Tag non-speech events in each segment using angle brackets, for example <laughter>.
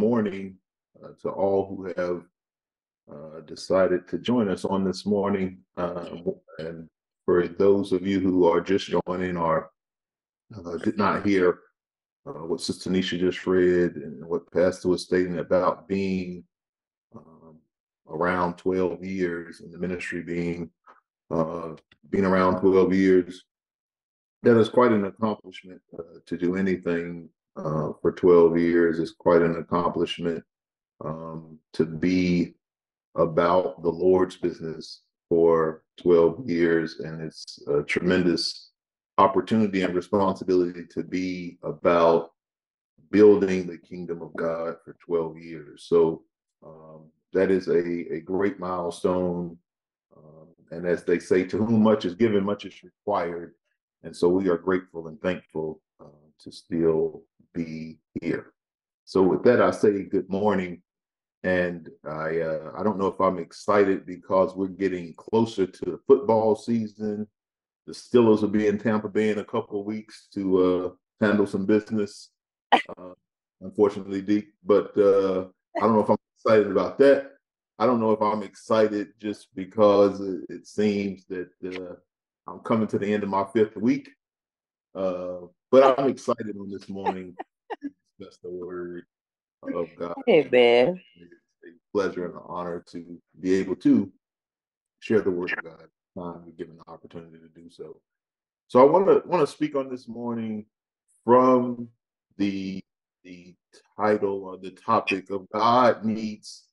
morning uh, to all who have uh, decided to join us on this morning. Uh, and for those of you who are just joining or uh, did not hear uh, what Sister Nisha just read and what Pastor was stating about being um, around 12 years in the ministry, being uh, being around 12 years, that is quite an accomplishment to do anything uh, for 12 years is quite an accomplishment. Um, to be about the Lord's business for 12 years, and it's a tremendous opportunity and responsibility to be about building the kingdom of God for 12 years. So um, that is a, a great milestone. Um, and as they say, to whom much is given, much is required. And so we are grateful and thankful uh, to still be here. So with that, I say good morning. And I uh, I don't know if I'm excited because we're getting closer to the football season. The Steelers will be in Tampa Bay in a couple of weeks to uh, handle some business. <laughs> Uh, unfortunately, Deep, but uh, I don't know if I'm excited about that. I don't know if I'm excited just because it, it seems that uh, I'm coming to the end of my fifth week. Uh, but I'm excited on this morning. That's the word of God. Hey, man. It's a pleasure and an honor to be able to share the word of God. Time we're given the opportunity to do so. So I want to want to speak on this morning from the the title or the topic of God needs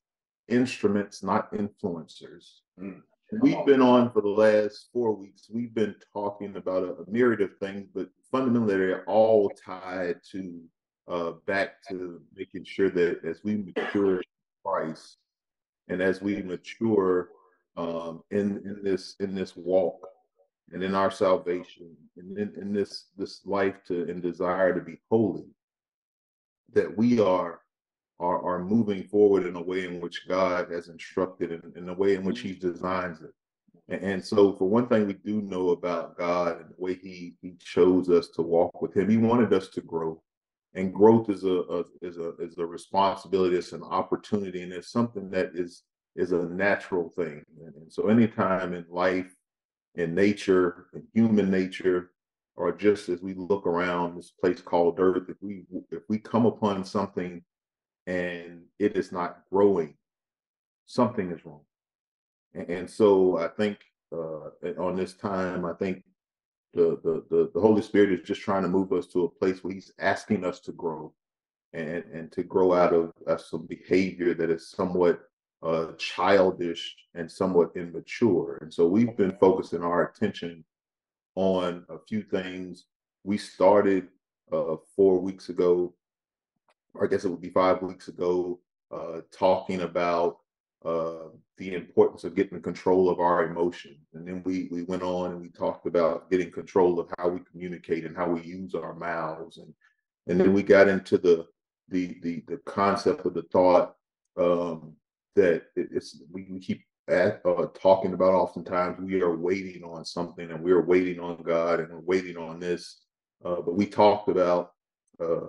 instruments, not influencers. Mm. We've been on for the last four weeks. We've been talking about a, a myriad of things, but fundamentally they're all tied to uh, back to making sure that as we mature in Christ and as we mature um, in in this in this walk and in our salvation and in, in this this life to and desire to be holy, that we are are are moving forward in a way in which God has instructed and in, in the way in which mm. He designs it. And so, for one thing, we do know about God and the way He He chose us to walk with Him. He wanted us to grow, and growth is a, a is a is a responsibility. It's an opportunity, and it's something that is is a natural thing. And, and so, anytime in life, in nature, in human nature, or just as we look around this place called Earth, if we if we come upon something and it is not growing, something is wrong and, so I think uh, on this time, I think the, the, the the Holy Spirit is just trying to move us to a place where He's asking us to grow, and and to grow out of uh, some behavior that is somewhat uh, childish and somewhat immature. And so we've been focusing our attention on a few things. We started uh, four weeks ago, I guess it would be five weeks ago, uh, talking about uh, the importance of getting control of our emotions. And then we we went on and we talked about getting control of how we communicate and how we use our mouths. And and then we got into the the the, the concept of the thought um, that it's we, we keep at, uh, talking about oftentimes we are waiting on something and we are waiting on God and we're waiting on this. Uh, but we talked about uh,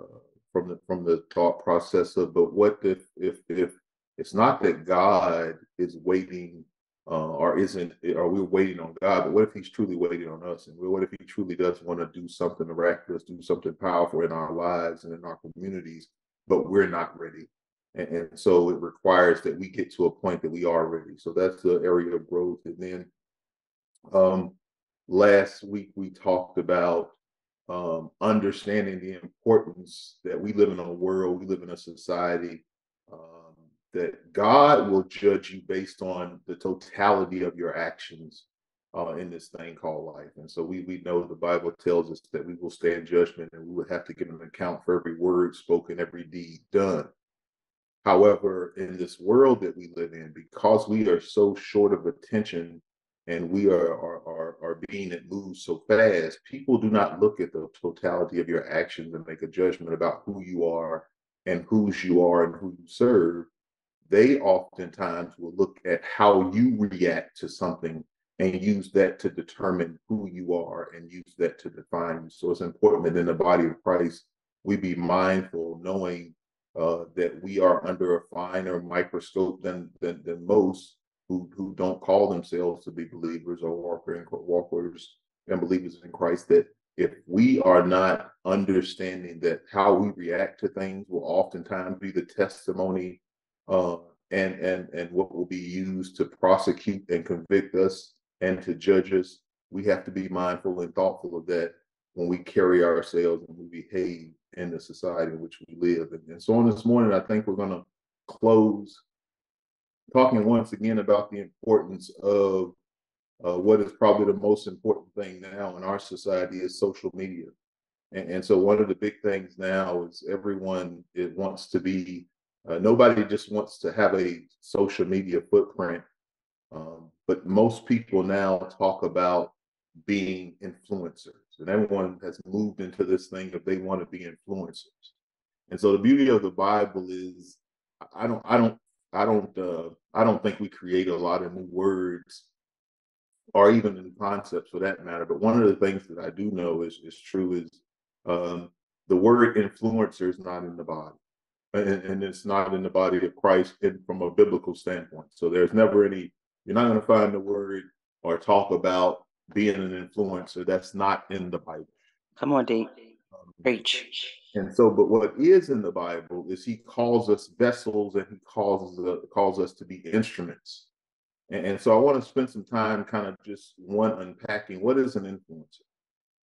from the from the thought process of but what if if if it's not that God is waiting uh, or isn't, or we're waiting on God, but what if He's truly waiting on us? And what if He truly does want to do something miraculous, do something powerful in our lives and in our communities, but we're not ready? And, and so it requires that we get to a point that we are ready. So that's the area of growth. And then um, last week we talked about um, understanding the importance that we live in a world, we live in a society that God will judge you based on the totality of your actions uh, in this thing called life. And so we we know the Bible tells us that we will stand judgment and we will have to give an account for every word spoken, every deed done. However, in this world that we live in, because we are so short of attention and we are are, are, are being that moves so fast, people do not look at the totality of your actions and make a judgment about who you are and whose you are and who you serve they oftentimes will look at how you react to something and use that to determine who you are and use that to define you. So it's important that in the body of Christ, we be mindful, knowing uh, that we are under a finer microscope than than, than most who, who don't call themselves to be believers or walker walkers and believers in Christ. That if we are not understanding that how we react to things will oftentimes be the testimony uh, and and and what will be used to prosecute and convict us and to judge us, we have to be mindful and thoughtful of that when we carry ourselves and we behave in the society in which we live. And, and so on this morning, I think we're going to close talking once again about the importance of uh, what is probably the most important thing now in our society is social media. And, and so one of the big things now is everyone it wants to be, uh, nobody just wants to have a social media footprint. Um, but most people now talk about being influencers and everyone has moved into this thing if they want to be influencers. And so the beauty of the Bible is I don't I don't I don't uh I don't think we create a lot of new words or even new concepts for that matter. But one of the things that I do know is is true is um the word influencer is not in the body. And, and it's not in the body of Christ in, from a biblical standpoint. So there's never any, you're not going to find the word or talk about being an influencer. That's not in the Bible. Come on, Dave. Um, Preach. And so, but what is in the Bible is He calls us vessels, and He calls uh, calls us to be instruments. And, and so, I want to spend some time, kind of just one unpacking what is an influencer.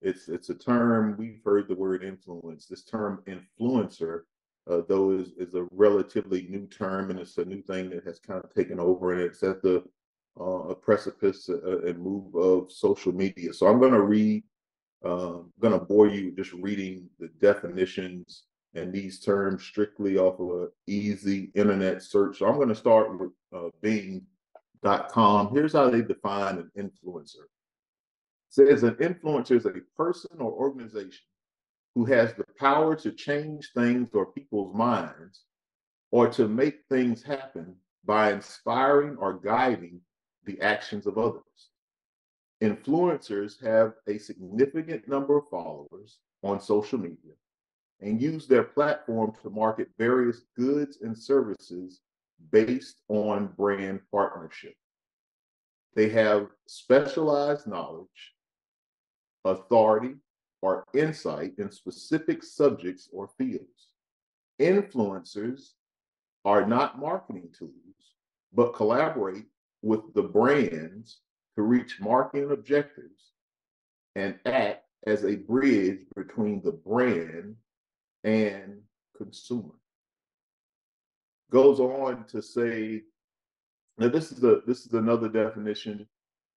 It's it's a term we've heard the word influence. This term influencer, uh, though, is is a relatively new term, and it's a new thing that has kind of taken over, and it's at the uh, a precipice uh, and move of social media. So I'm going to read, I'm going to bore you just reading the definitions and these terms strictly off of an easy internet search. So I'm going to start with uh, Bing.com. Here's how they define an influencer. It says an influencer is a person or organization who has the power to change things or people's minds or to make things happen by inspiring or guiding the actions of others. Influencers have a significant number of followers on social media and use their platform to market various goods and services based on brand partnership. They have specialized knowledge, authority, or insight in specific subjects or fields. Influencers are not marketing tools, but collaborate with the brands to reach marketing objectives and act as a bridge between the brand and consumer. Goes on to say, now this is a this is another definition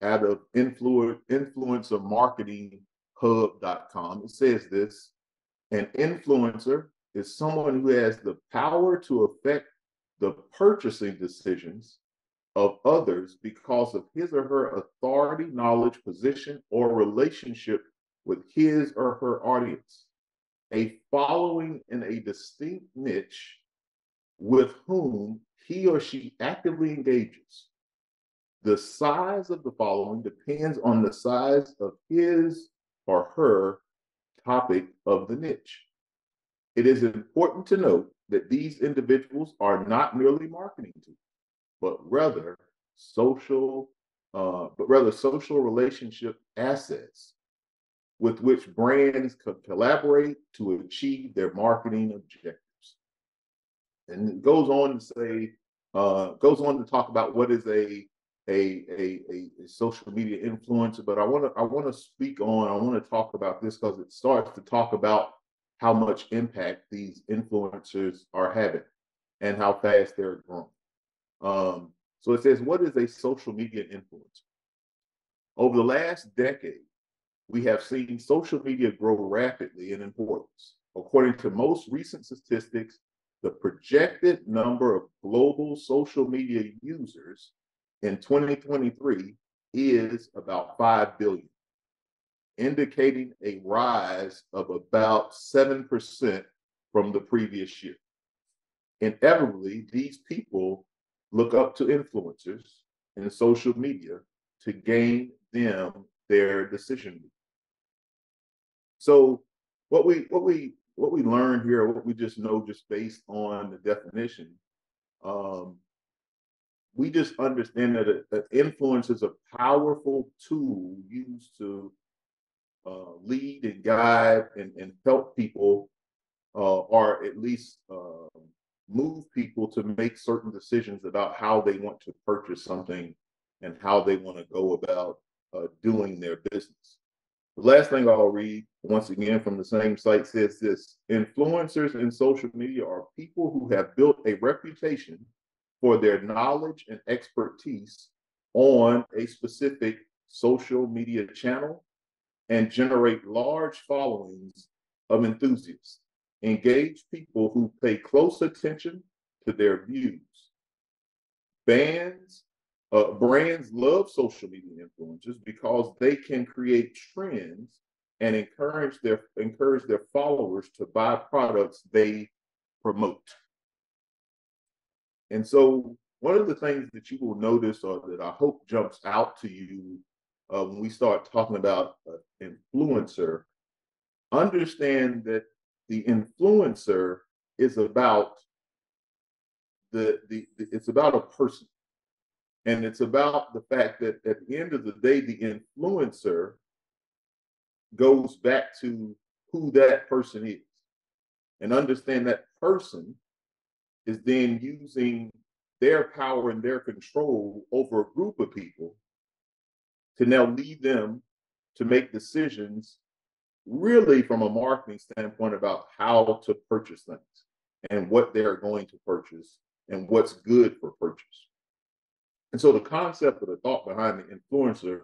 out of influ- influencer marketing hub.com. It says this an influencer is someone who has the power to affect the purchasing decisions of others because of his or her authority, knowledge, position, or relationship with his or her audience, a following in a distinct niche with whom he or she actively engages. The size of the following depends on the size of his or her topic of the niche. It is important to note that these individuals are not merely marketing tools but rather social, uh, but rather social relationship assets with which brands could collaborate to achieve their marketing objectives. And it goes on to say, uh, goes on to talk about what is a a, a, a, social media influencer, but I want to I want to speak on I want to talk about this because it starts to talk about how much impact these influencers are having and how fast they're growing. Um, so it says, what is a social media influencer? Over the last decade, we have seen social media grow rapidly in importance. According to most recent statistics, the projected number of global social media users in 2023 is about 5 billion, indicating a rise of about 7% from the previous year. Inevitably, these people look up to influencers in social media to gain them their decision. So what we what we what we learn here, what we just know just based on the definition, um, we just understand that, that influence is a powerful tool used to uh, lead and guide and, and help people, uh, or at least uh, move people to make certain decisions about how they want to purchase something and how they want to go about uh, doing their business. The last thing I'll read, once again from the same site, says this Influencers in social media are people who have built a reputation for their knowledge and expertise on a specific social media channel and generate large followings of enthusiasts. Engage people who pay close attention to their views. Bands uh, brands love social media influencers because they can create trends and encourage their encourage their followers to buy products they promote. And so, one of the things that you will notice, or that I hope jumps out to you uh, when we start talking about uh, influencer, understand that the influencer is about the, the, the it's about a person and it's about the fact that at the end of the day, the influencer goes back to who that person is. And understand that person is then using their power and their control over a group of people to now lead them to make decisions really from a marketing standpoint about how to purchase things and what they're going to purchase and what's good for purchase. And so the concept of the thought behind the influencer,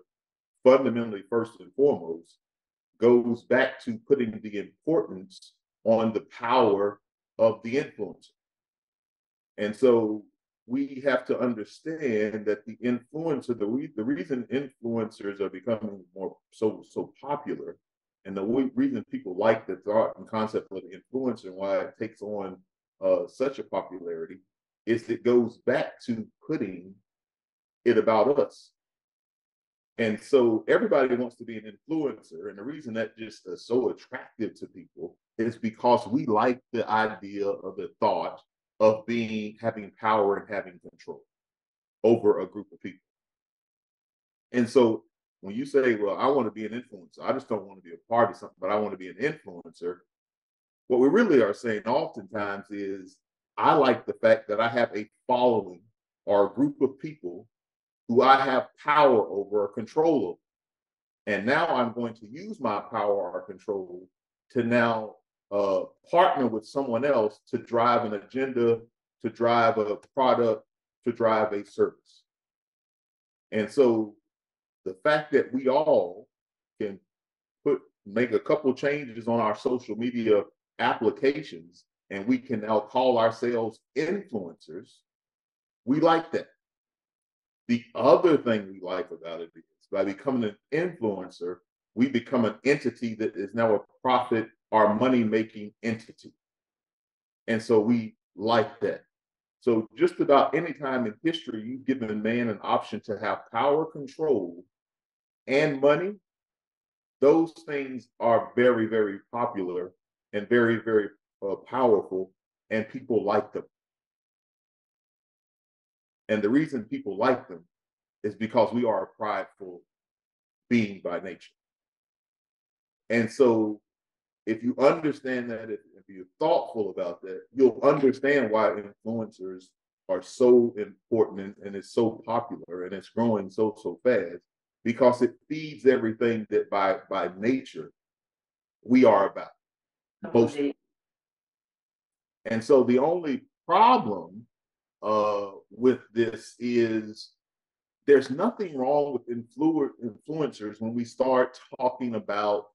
fundamentally, first and foremost, goes back to putting the importance on the power of the influencer. And so we have to understand that the influencer, the, re- the reason influencers are becoming more so so popular, and the reason people like the thought and concept of the influencer and why it takes on uh, such a popularity is it goes back to putting it about us. And so everybody wants to be an influencer. And the reason that just is so attractive to people is because we like the idea of the thought of being having power and having control over a group of people. And so when you say, well, I want to be an influencer, I just don't want to be a part of something, but I want to be an influencer. What we really are saying oftentimes is, I like the fact that I have a following or a group of people who I have power over or control over. And now I'm going to use my power or control to now uh, partner with someone else to drive an agenda, to drive a product, to drive a service. And so the fact that we all can put make a couple changes on our social media applications and we can now call ourselves influencers, we like that. The other thing we like about it is by becoming an influencer, we become an entity that is now a profit or money making entity. And so we like that. So just about any time in history, you've given man an option to have power, control, and money. Those things are very, very popular and very, very uh, powerful, and people like them. And the reason people like them is because we are a prideful being by nature. And so if you understand that, if, if you're thoughtful about that, you'll understand why influencers are so important and, and it's so popular and it's growing so so fast because it feeds everything that by by nature we are about. Most. And so the only problem uh, with this is there's nothing wrong with influ- influencers when we start talking about,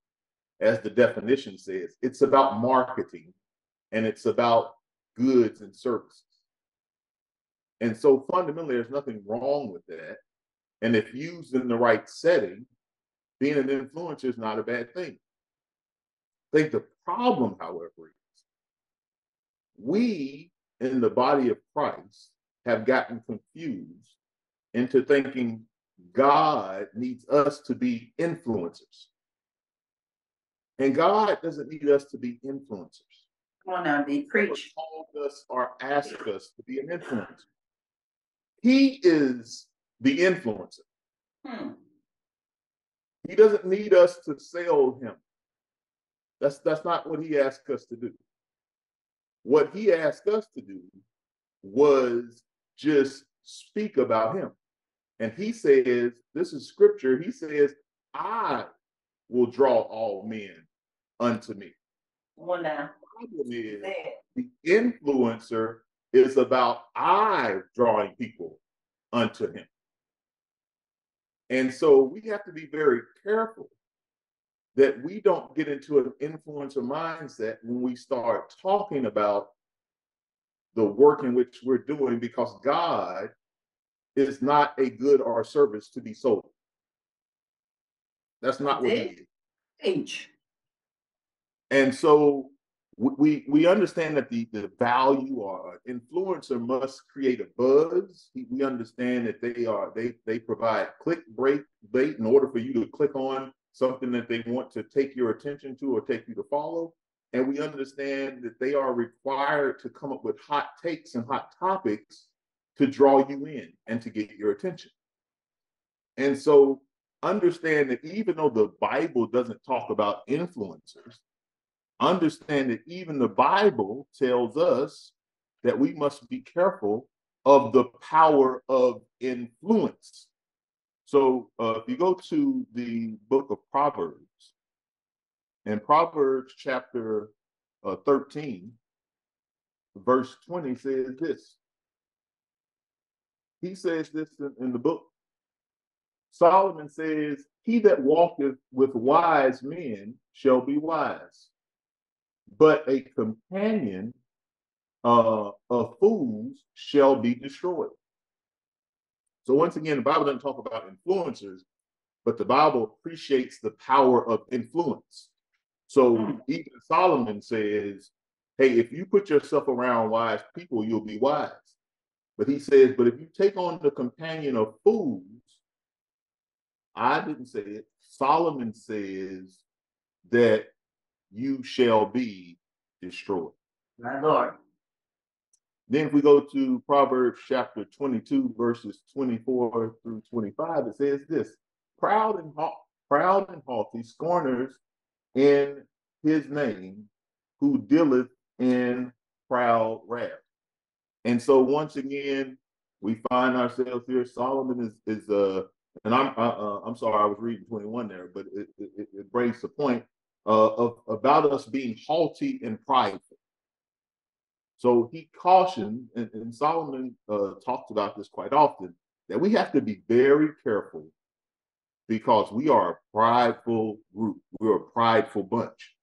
as the definition says, it's about marketing and it's about goods and services. And so fundamentally, there's nothing wrong with that. And if used in the right setting, being an influencer is not a bad thing. I think the problem, however, is we in the body of Christ have gotten confused into thinking God needs us to be influencers. And God doesn't need us to be influencers. Come on now, D. Preach. Called us or asked us to be an influencer. He is the influencer. Hmm. He doesn't need us to sell him. That's that's not what he asked us to do. What he asked us to do was just speak about him. And he says, this is scripture. He says, I will draw all men unto me. On now. Problem is, the influencer is about I drawing people unto him. And so we have to be very careful that we don't get into an influencer mindset when we start talking about the work in which we're doing because God is not a good or a service to be sold. That's not what he is. H. And so we we understand that the, the value or influencer must create a buzz. We- understand that they are they they provide click break bait in order for you to click on something that they want to take your attention to or take you to follow. And we understand that they are required to come up with hot takes and hot topics to draw you in and to get your attention. And so understand that even though the Bible doesn't talk about influencers, understand that even the Bible tells us that we must be careful of the power of influence. So uh, if you go to the book of Proverbs, in Proverbs chapter uh, 13, verse 20 says this. He says this in, in the book. Solomon says, He that walketh with wise men shall be wise, but a companion uh, of fools shall be destroyed. So, once again, the Bible doesn't talk about influencers, but the Bible appreciates the power of influence. So, Mm. even Solomon says, Hey, if you put yourself around wise people, you'll be wise. But he says, But if you take on the companion of fools, I didn't say it. Solomon says that you shall be destroyed. My Lord. Then if we go to Proverbs chapter 22, verses 24 through 25, it says this proud and ha- proud and haughty scorners in his name who dealeth in proud wrath. And so once again, we find ourselves here. Solomon is is uh and I'm uh, uh, I'm sorry I was reading 21 there, but it it, it brings the point uh, of about us being haughty and prideful. So he cautioned, and, and Solomon uh, talked about this quite often, that we have to be very careful because we are a prideful group. We're a prideful bunch.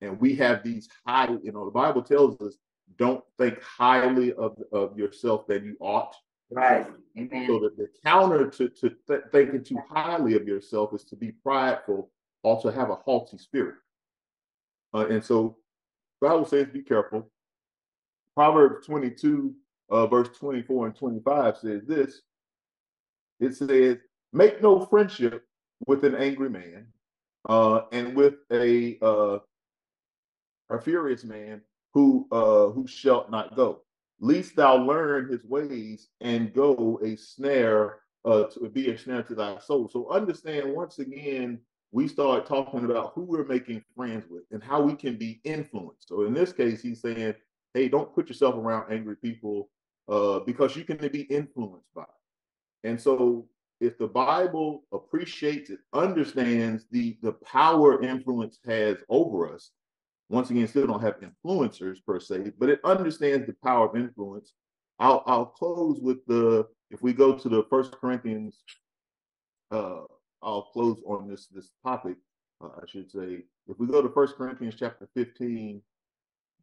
And we have these high, you know, the Bible tells us don't think highly of, of yourself than you ought. Right. So Amen. that the counter to, to th- thinking too highly of yourself is to be prideful, also have a haughty spirit. Uh, and so Bible says be careful. Proverbs 22, uh, verse 24 and 25 says this. It says, make no friendship with an angry man, uh, and with a uh, a furious man who uh, who shalt not go. Least thou learn his ways and go a snare uh, to be a snare to thy soul. So understand once again, we start talking about who we're making friends with and how we can be influenced. So in this case, he's saying, hey, don't put yourself around angry people uh, because you can be influenced by. It. And so if the Bible appreciates it, understands the the power influence has over us, once again, still don't have influencers per se, but it understands the power of influence. I'll I'll close with the if we go to the First Corinthians, uh, I'll close on this this topic. Uh, I should say, if we go to First Corinthians chapter fifteen,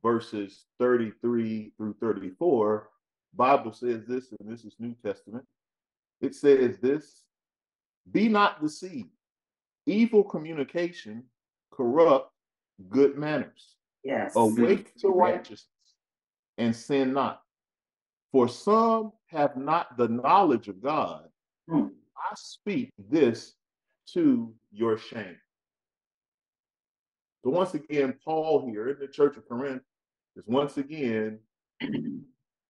verses thirty three through thirty four, Bible says this, and this is New Testament. It says this: Be not deceived. Evil communication corrupt good manners. Yes. Awake to righteousness and sin not. For some have not the knowledge of God. Hmm. I speak this to your shame. So once again, Paul here in the church of Corinth is once again <clears throat>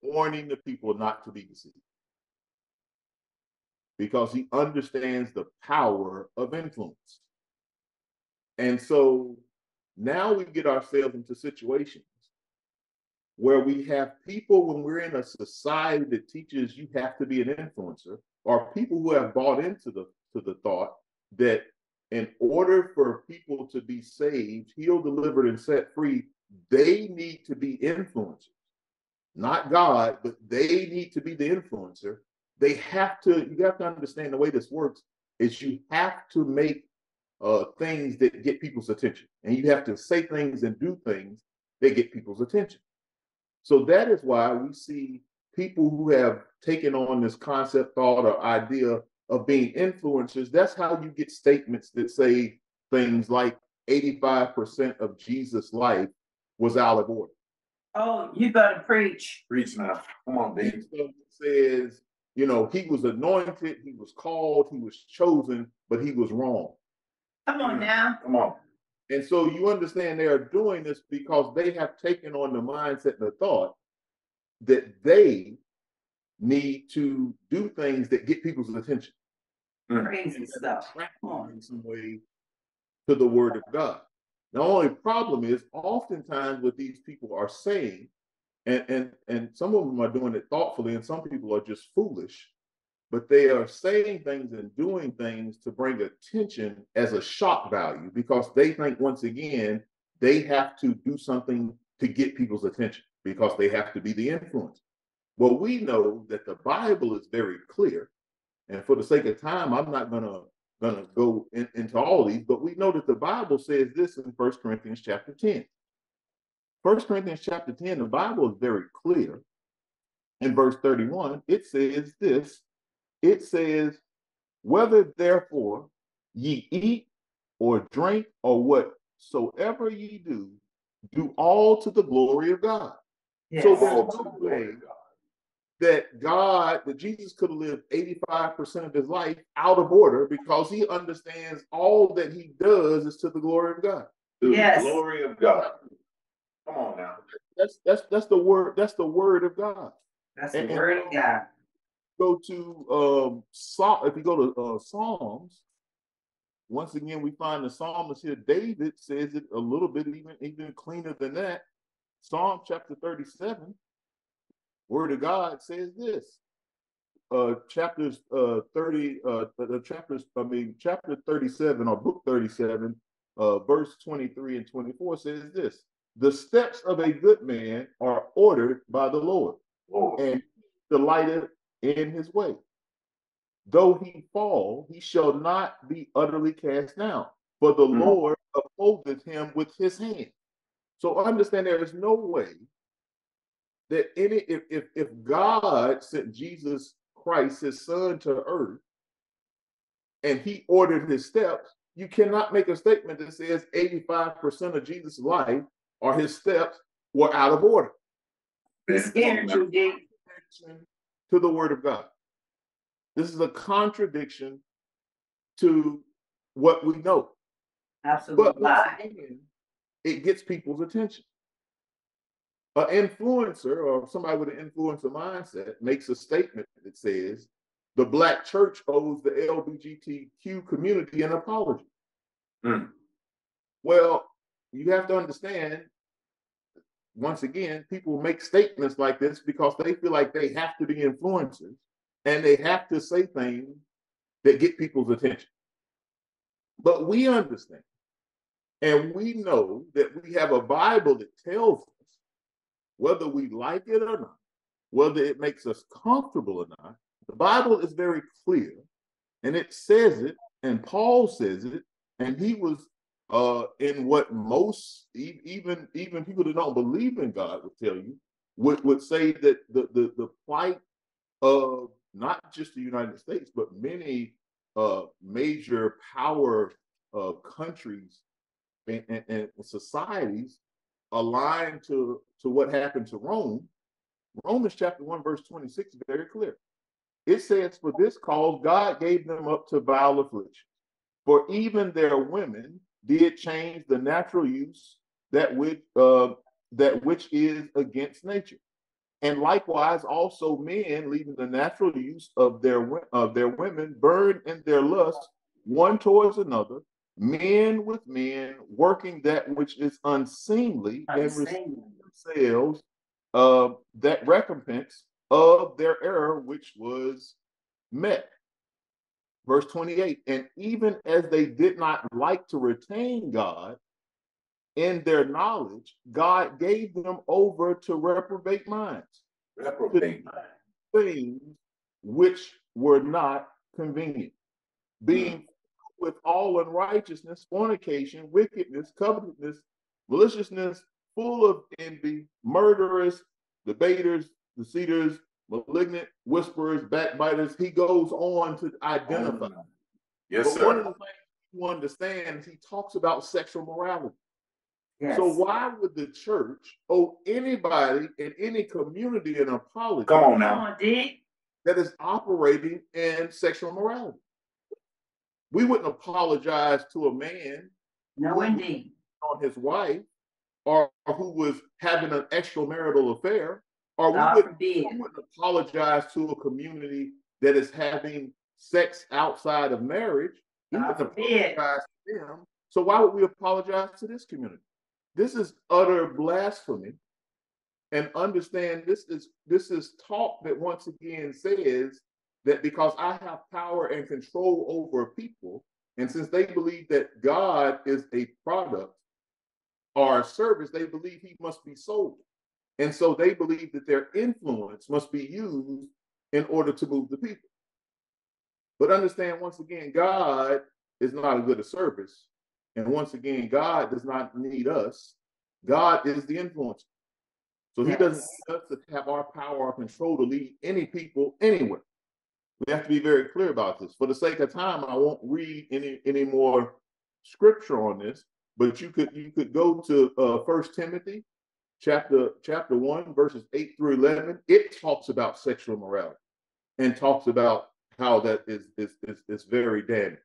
warning the people not to be deceived. Because he understands the power of influence. And so now we get ourselves into situations where we have people when we're in a society that teaches you have to be an influencer, or people who have bought into the to the thought that in order for people to be saved, healed, delivered, and set free, they need to be influencers. Not God, but they need to be the influencer. They have to, you have to understand the way this works is you have to make uh, things that get people's attention. And you have to say things and do things that get people's attention. So that is why we see people who have taken on this concept, thought, or idea of being influencers. That's how you get statements that say things like 85% of Jesus' life was out of order. Oh, you better preach. Preach now. Come on, baby. says, you know, he was anointed, he was called, he was chosen, but he was wrong. Come on now. Come on. And so you understand they are doing this because they have taken on the mindset and the thought that they need to do things that get people's attention. Mm. Crazy stuff. In some way to the word of God. The only problem is oftentimes what these people are saying, and and and some of them are doing it thoughtfully, and some people are just foolish, but they are saying things and doing things to bring attention as a shock value because they think once again they have to do something to get people's attention because they have to be the influence. Well, we know that the Bible is very clear, and for the sake of time, I'm not gonna gonna go in, into all these, but we know that the Bible says this in First Corinthians chapter 10. First Corinthians chapter 10, the Bible is very clear. In verse 31, it says this it says, Whether therefore ye eat or drink or whatsoever ye do, do all to the glory of God. Yes. So there's no way that God, that Jesus could have lived 85% of his life out of order because he understands all that he does is to the glory of God. To Yes. the glory of God. Come on now. That's that's that's the word, that's the word of God. That's the And- and- word of God. go to um Psalm, if you go to uh, Psalms, once again we find the psalmist here. David says it a little bit even even cleaner than that. Psalm chapter 37, word of God says this. Uh chapters uh 30 uh the chapters, I mean chapter 37 or book 37, uh verse 23 and 24 says this. The steps of a good man are ordered by the Lord, Lord. and he delighteth in his way. Though he fall, he shall not be utterly cast down, for the Mm. Lord upholdeth him with his hand. So i understand there is no way that any if if, if God sent Jesus Christ, his son, to earth, and he ordered his steps, you cannot make a statement that says 85% of Jesus' life or his steps were out of order He's scared you, D. to the word of God. This is a contradiction to what we know. Absolute But again, it gets people's attention. An influencer or somebody with an influencer mindset makes a statement that says the black church owes the LGBTQ community an apology. Hmm. Well, you have to understand, once again, people make statements like this because they feel like they have to be influencers and they have to say things that get people's attention. But we understand and we know that we have a Bible that tells us whether we like it or not, whether it makes us comfortable or not. The Bible is very clear and it says it, and Paul says it, and he was uh, in what most even even people that don't believe in God would tell you would, would say that the, the the plight of not just the United States but many uh, major power uh, countries and, and, and societies aligned to to what happened to Rome. Romans chapter one verse twenty six is very clear. It says, "For this cause God gave them up to vile affliction, for even their women did change the natural use that which uh, that which is against nature. And likewise, also men leaving the natural use of their of their women burn in their lust one towards another, men with men working that which is unseemly and themselves uh, that recompense of their error which was met. Verse 28 And even as they did not like to retain God in their knowledge, God gave them over to reprobate minds, Reprobate. minds. things which were not convenient, being with all unrighteousness, fornication, wickedness, covetousness, maliciousness, full of envy, murderers, debaters, deceiters, malignant, whisperers, backbiters. He goes on to identify. Yes, but one of the things you understand is he talks about sexual morality. Yes. So why would the church owe anybody in any community an apology Come on Come now. on, D. that is operating in sexual morality? We wouldn't apologize to a man No, indeed. on his wife or who was having an extramarital affair, or we wouldn't, forbid. we wouldn't apologize to a community that is having sex outside of marriage. We God wouldn't forbid. apologize to them. So why would we apologize to this community? This is utter blasphemy. And understand this is this is talk that once again says that because I have power and control over people, and since they believe that God is a product or a service, they believe he must be sold. And so they believe that their influence must be used in order to move the people. But understand once again, God is not a good a service. And once again, God does not need us. God is the influencer. So he doesn't Yes. need us to have our power or control to lead any people anywhere. We have to be very clear about this. For the sake of time, I won't read any any more scripture on this, but you could you could go to uh First Timothy chapter chapter one verses eight through eleven. It talks about sexual morality and talks about how that is is is, is very damning.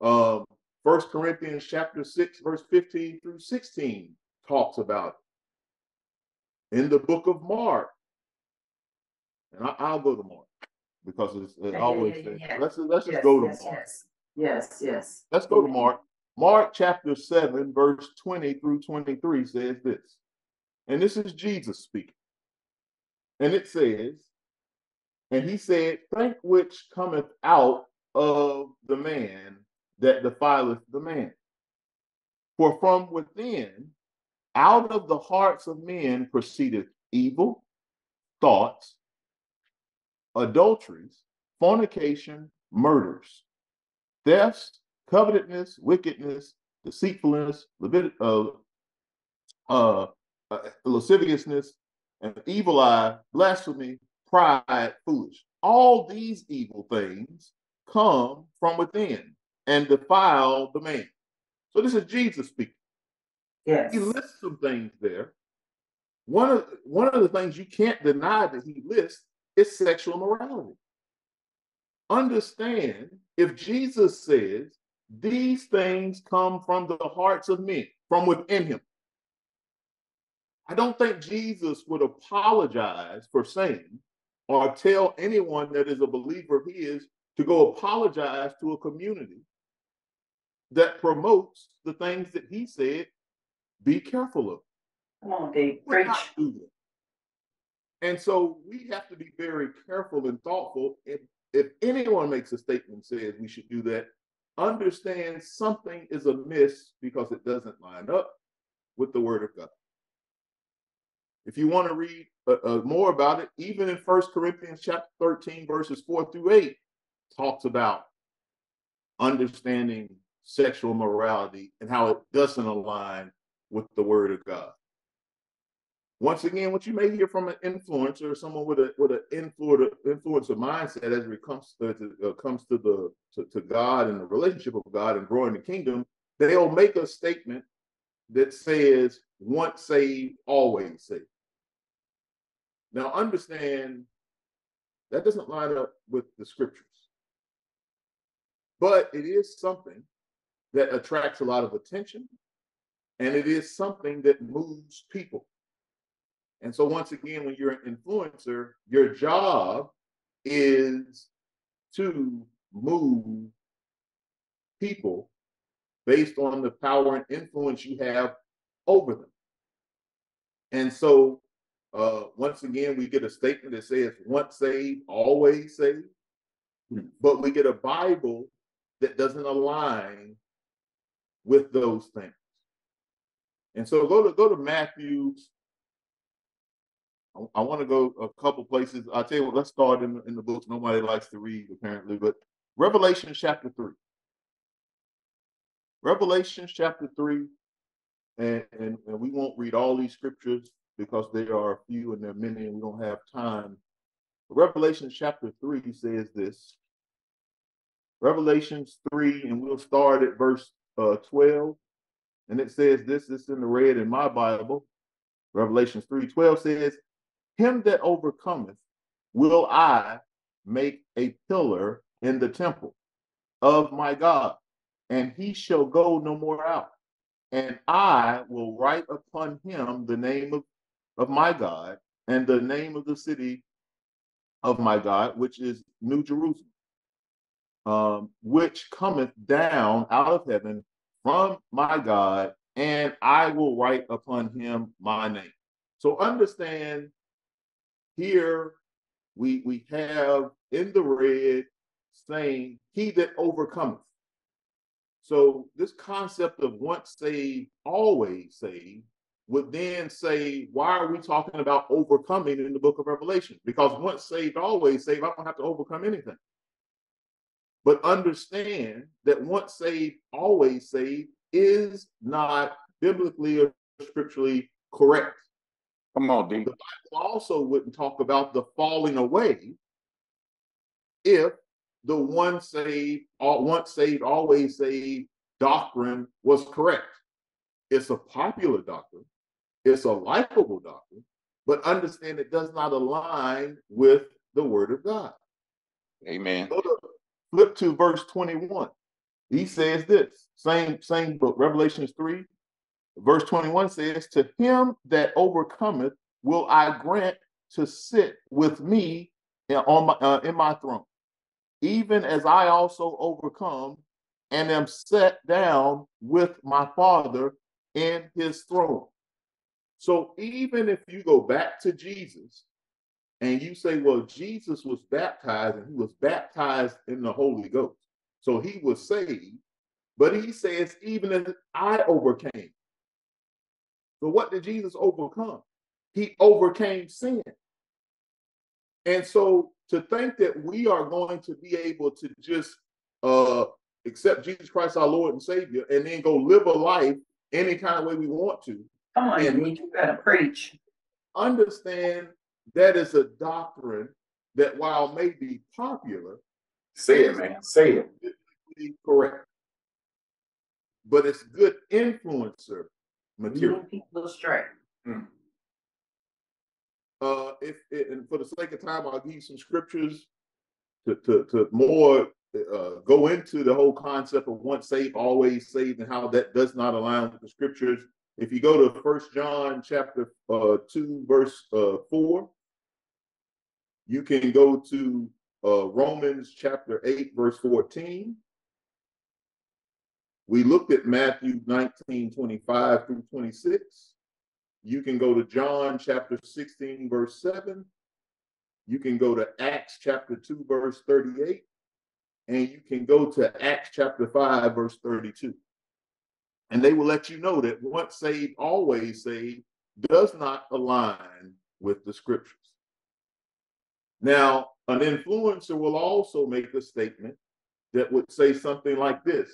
Um, First Corinthians chapter six verse fifteen through sixteen talks about it. In the book of Mark, and I, I'll go to Mark because it's it Yeah, always yeah, yeah, let's let's just go to yes, Mark. yes. Yes, yes. Let's go to Mark. Mark chapter 7, verse 20 through 23 says this. And this is Jesus speaking. And it says, And he said, Think which cometh out of the man that defileth the man. For from within, out of the hearts of men proceedeth evil thoughts, adulteries, fornication, murders, thefts, covetousness, wickedness, deceitfulness, levit- uh, uh, uh, lasciviousness, and evil eye, blasphemy, pride, foolish. All these evil things come from within and defile the man. So this is Jesus speaking. Yes. He lists some things there. One of one of the things you can't deny that he lists is sexual morality. Understand if Jesus says these things come from the hearts of men, from within him. I don't think Jesus would apologize for saying or tell anyone that is a believer of his to go apologize to a community that promotes the things that he said be careful of. Come on, D. Would Preach. And so we have to be very careful and thoughtful. If if anyone makes a statement and says we should do that, understand something is amiss because it doesn't line up with the word of God. If you want to read uh, uh, more about it, even in First Corinthians chapter 13, verses 4 through 8, talks about understanding sexual morality and how it doesn't align with the word of God. Once again, what you may hear from an influencer or someone with a with an influencer influencer mindset as it comes to, to uh, comes to the to, to God and the relationship of God and growing the kingdom, they'll make a statement that says once saved, always saved. Now understand that doesn't line up with the scriptures. But it is something that attracts a lot of attention, and it is something that moves people. And so, once again, when you're an influencer, your job is to move people based on the power and influence you have over them. And so, uh, once again, we get a statement that says, once saved, always saved. But we get a Bible that doesn't align with those things. And so go to go to Matthew. I, want to go a couple places. I'll tell you what, let's start in, in the books. Nobody likes to read, apparently, but Revelation chapter 3. Revelation chapter 3, and, and, and we won't read all these scriptures because there are a few and there are many, and we don't have time. Revelation chapter 3 says this. Revelations 3, and we'll start at verse uh, 12. And it says this, this in the red in my Bible. Revelations 3 12 says, Him that overcometh will I make a pillar in the temple of my God, and he shall go no more out. And I will write upon him the name of, of my God and the name of the city of my God, which is New Jerusalem, um, which cometh down out of heaven from my God, and I will write upon him my name. So understand here we we have in the red saying he that overcometh. So this concept of once saved, always saved would then say, why are we talking about overcoming in the book of Revelation? Because once saved, always saved, I don't have to overcome anything. But understand that once saved, always saved is not biblically or scripturally correct. Come on, D. The Bible also wouldn't talk about the falling away if the one saved, all once saved, always saved doctrine was correct. It's a popular doctrine, it's a likable doctrine, but understand it does not align with the word of God. Amen. To flip to verse 21. He says this, same, same book, Revelations 3, verse 21 says, To him that overcometh will I grant to sit with me in, on my, uh, in my throne, even as I also overcome and am set down with my Father in his throne. So even if you go back to Jesus and you say, well, Jesus was baptized and he was baptized in the Holy Ghost. So he was saved, but he says, even as I overcame. So what did Jesus overcome? He overcame sin. And so to think that we are going to be able to just uh, accept Jesus Christ, our Lord and Savior, and then go live a life any kind of way we want to, Come on, And- Deke, you better preach. understand that is a doctrine that while may be popular, Say it, man. Say it. correct. But it's good influencer material. People astray. Uh, if and for the sake of time, I'll give you some scriptures to to, to more uh, go into the whole concept of once saved, always saved, and how that does not align with the scriptures. If you go to First John chapter uh, two, verse uh, four, you can go to uh, Romans chapter eight, verse fourteen. We looked at Matthew 19, 25 through 26. You can go to John chapter 16, verse 7. You can go to Acts chapter 2, verse 38. And you can go to Acts chapter 5, verse 32. And they will let you know that once saved, always saved does not align with the scriptures. Now, an influencer will also make a statement that would say something like this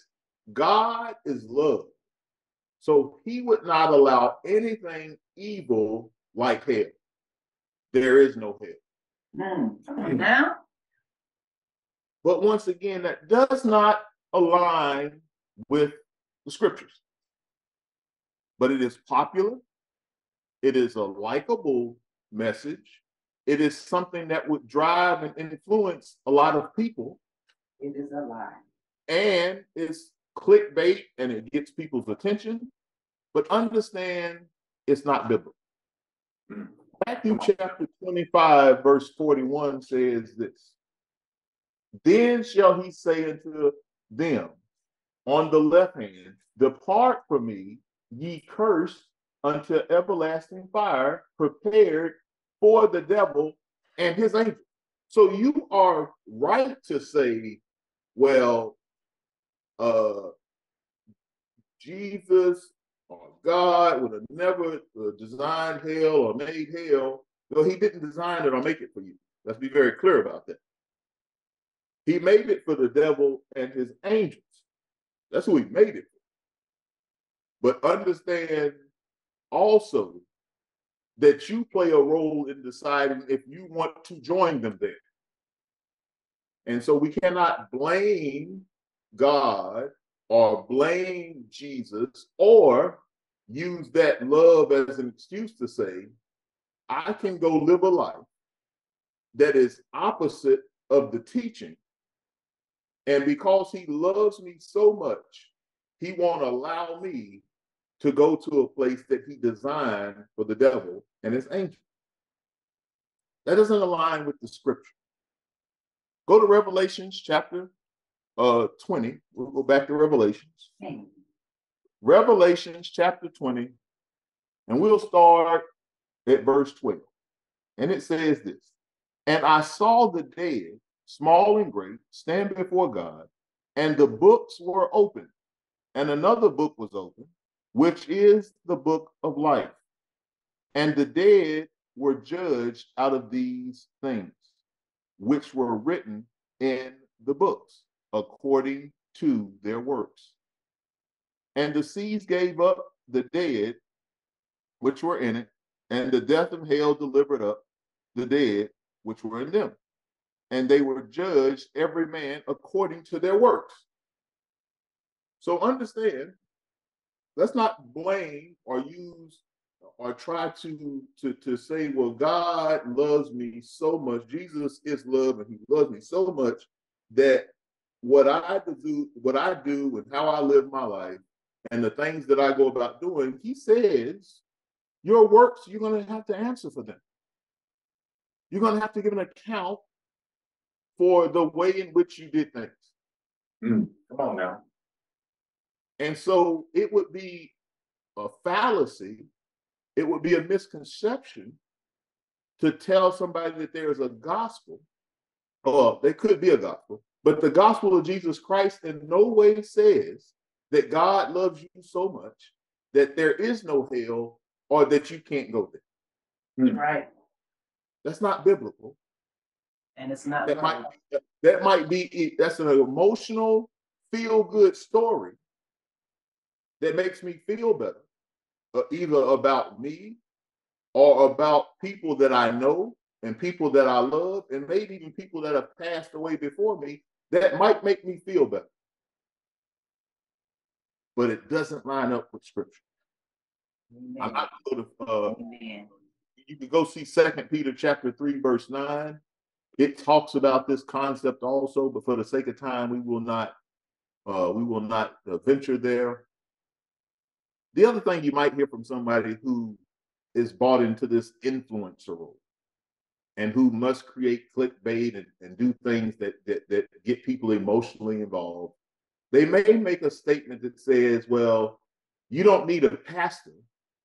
God is love. So he would not allow anything evil like hell. There is no hell. Mm, on now. But once again, that does not align with the scriptures. But it is popular, it is a likable message, it is something that would drive and influence a lot of people, It is a lie. and it's clickbait and it gets people's attention, but understand it's not biblical. Hmm. Matthew chapter 25, verse 41 says this Then shall he say unto them on the left hand, Depart from me, ye cursed, unto everlasting fire, prepared for the devil and his angels. So you are right to say, well, uh, Jesus or God would have never uh, designed hell or made hell. No, he didn't design it or make it for you. Let's be very clear about that. He made it for the devil and his angels. That's who he made it for. But understand also that you play a role in deciding if you want to join them there. And so we cannot blame God or blame Jesus or use that love as an excuse to say, I can go live a life that is opposite of the teaching. And because he loves me so much, he won't allow me to go to a place that he designed for the devil and his angels. That doesn't align with the scripture. Go to Revelations chapter uh 20. We'll go back to Revelations. Revelations chapter 20, and we'll start at verse 12. And it says this And I saw the dead, small and great, stand before God, and the books were open, and another book was open, which is the book of life. And the dead were judged out of these things, which were written in the books, according to their works. And the seas gave up the dead which were in it, and the death of hell delivered up the dead which were in them. And they were judged every man according to their works. So understand, let's not blame or use or try to, to, to say, well, God loves me so much. Jesus is love and he loves me so much that what I do, what I do and how I live my life and the things that I go about doing, he says, your works, you're going to have to answer for them. You're going to have to give an account for the way in which you did things. Mm, come on now. And so it would be a fallacy, it would be a misconception to tell somebody that there's a gospel, or there could be a gospel, but the gospel of Jesus Christ in no way says that God loves you so much that there is no hell or that you can't go there. Right. That's not biblical. And it's not. That might love. that might be that's an emotional feel good story that makes me feel better, uh, either about me or about people that I know and people that I love, and maybe even people that have passed away before me. That might make me feel better but it doesn't line up with scripture. I'm not going to uh, Amen. you can go see Second Peter chapter three, verse nine. It talks about this concept also, but for the sake of time, we will not uh, we will not uh, venture there. The other thing you might hear from somebody who is bought into this influencer role and who must create clickbait and, and do things that, that that get people emotionally involved. They may make a statement that says, well, you don't need a pastor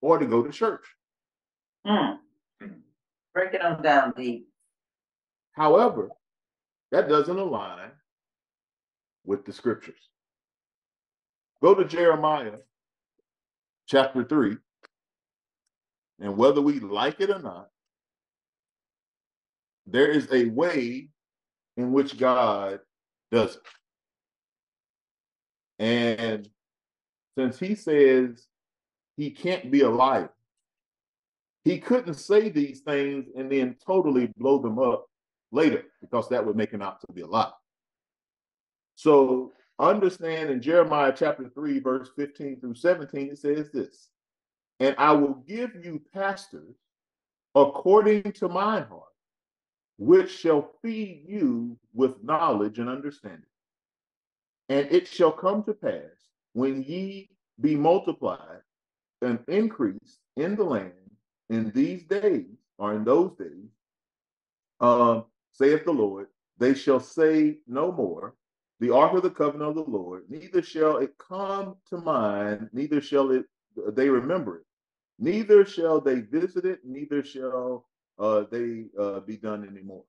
or to go to church. Mm. Break it on down, deep. However, that doesn't align with the scriptures. Go to Jeremiah chapter 3, and whether we like it or not, there is a way in which God does it. And since he says he can't be a liar, he couldn't say these things and then totally blow them up later because that would make him out to be a lie. So understand in Jeremiah chapter 3, verse 15 through 17, it says this And I will give you pastors according to my heart, which shall feed you with knowledge and understanding. And it shall come to pass when ye be multiplied and increased in the land in these days or in those days, um, saith the Lord, they shall say no more, the ark of the covenant of the Lord, neither shall it come to mind, neither shall it they remember it, neither shall they visit it, neither shall uh, they uh, be done anymore.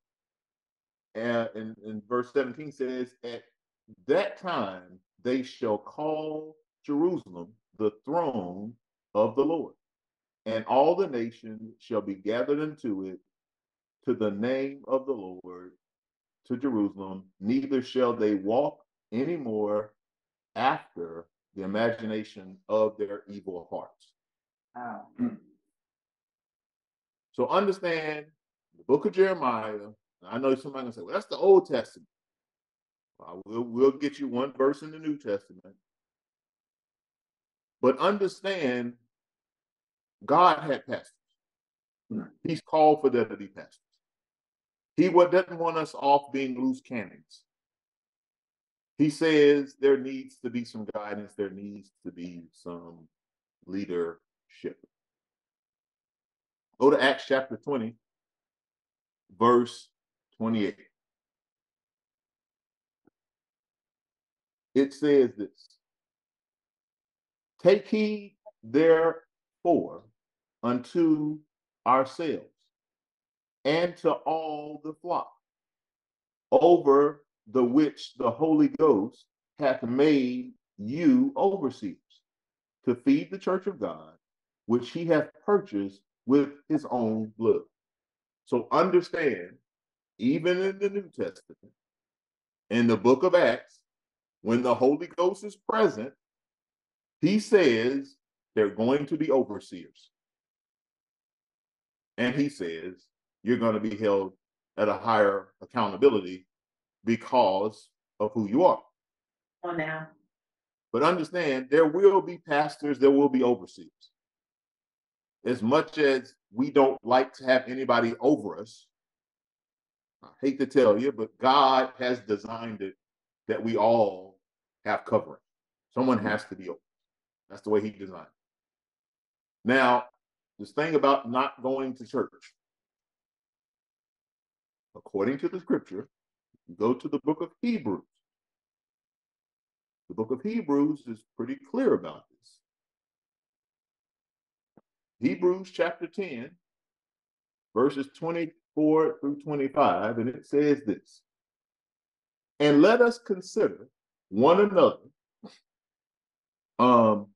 And, and, and verse 17 says, At that time they shall call Jerusalem the throne of the Lord, and all the nations shall be gathered unto it to the name of the Lord to Jerusalem, neither shall they walk anymore after the imagination of their evil hearts. Wow. So understand the book of Jeremiah. I know somebody gonna say, well, that's the Old Testament. Well, we'll, we'll get you one verse in the New Testament. But understand, God had pastors. He's called for there to be pastors. He doesn't want us off being loose cannons. He says there needs to be some guidance, there needs to be some leadership. Go to Acts chapter 20, verse 28. It says this Take heed therefore unto ourselves and to all the flock, over the which the Holy Ghost hath made you overseers, to feed the church of God, which he hath purchased with his own blood. So understand, even in the New Testament, in the book of Acts, when the Holy Ghost is present, he says they're going to be overseers. And he says you're going to be held at a higher accountability because of who you are. On now. But understand there will be pastors, there will be overseers. As much as we don't like to have anybody over us, I hate to tell you, but God has designed it that we all have covering. Someone has to be over. That's the way He designed it. Now, this thing about not going to church, according to the scripture, go to the book of Hebrews. The book of Hebrews is pretty clear about this. Hebrews chapter 10, verses 24 through 25, and it says this And let us consider one another. Um,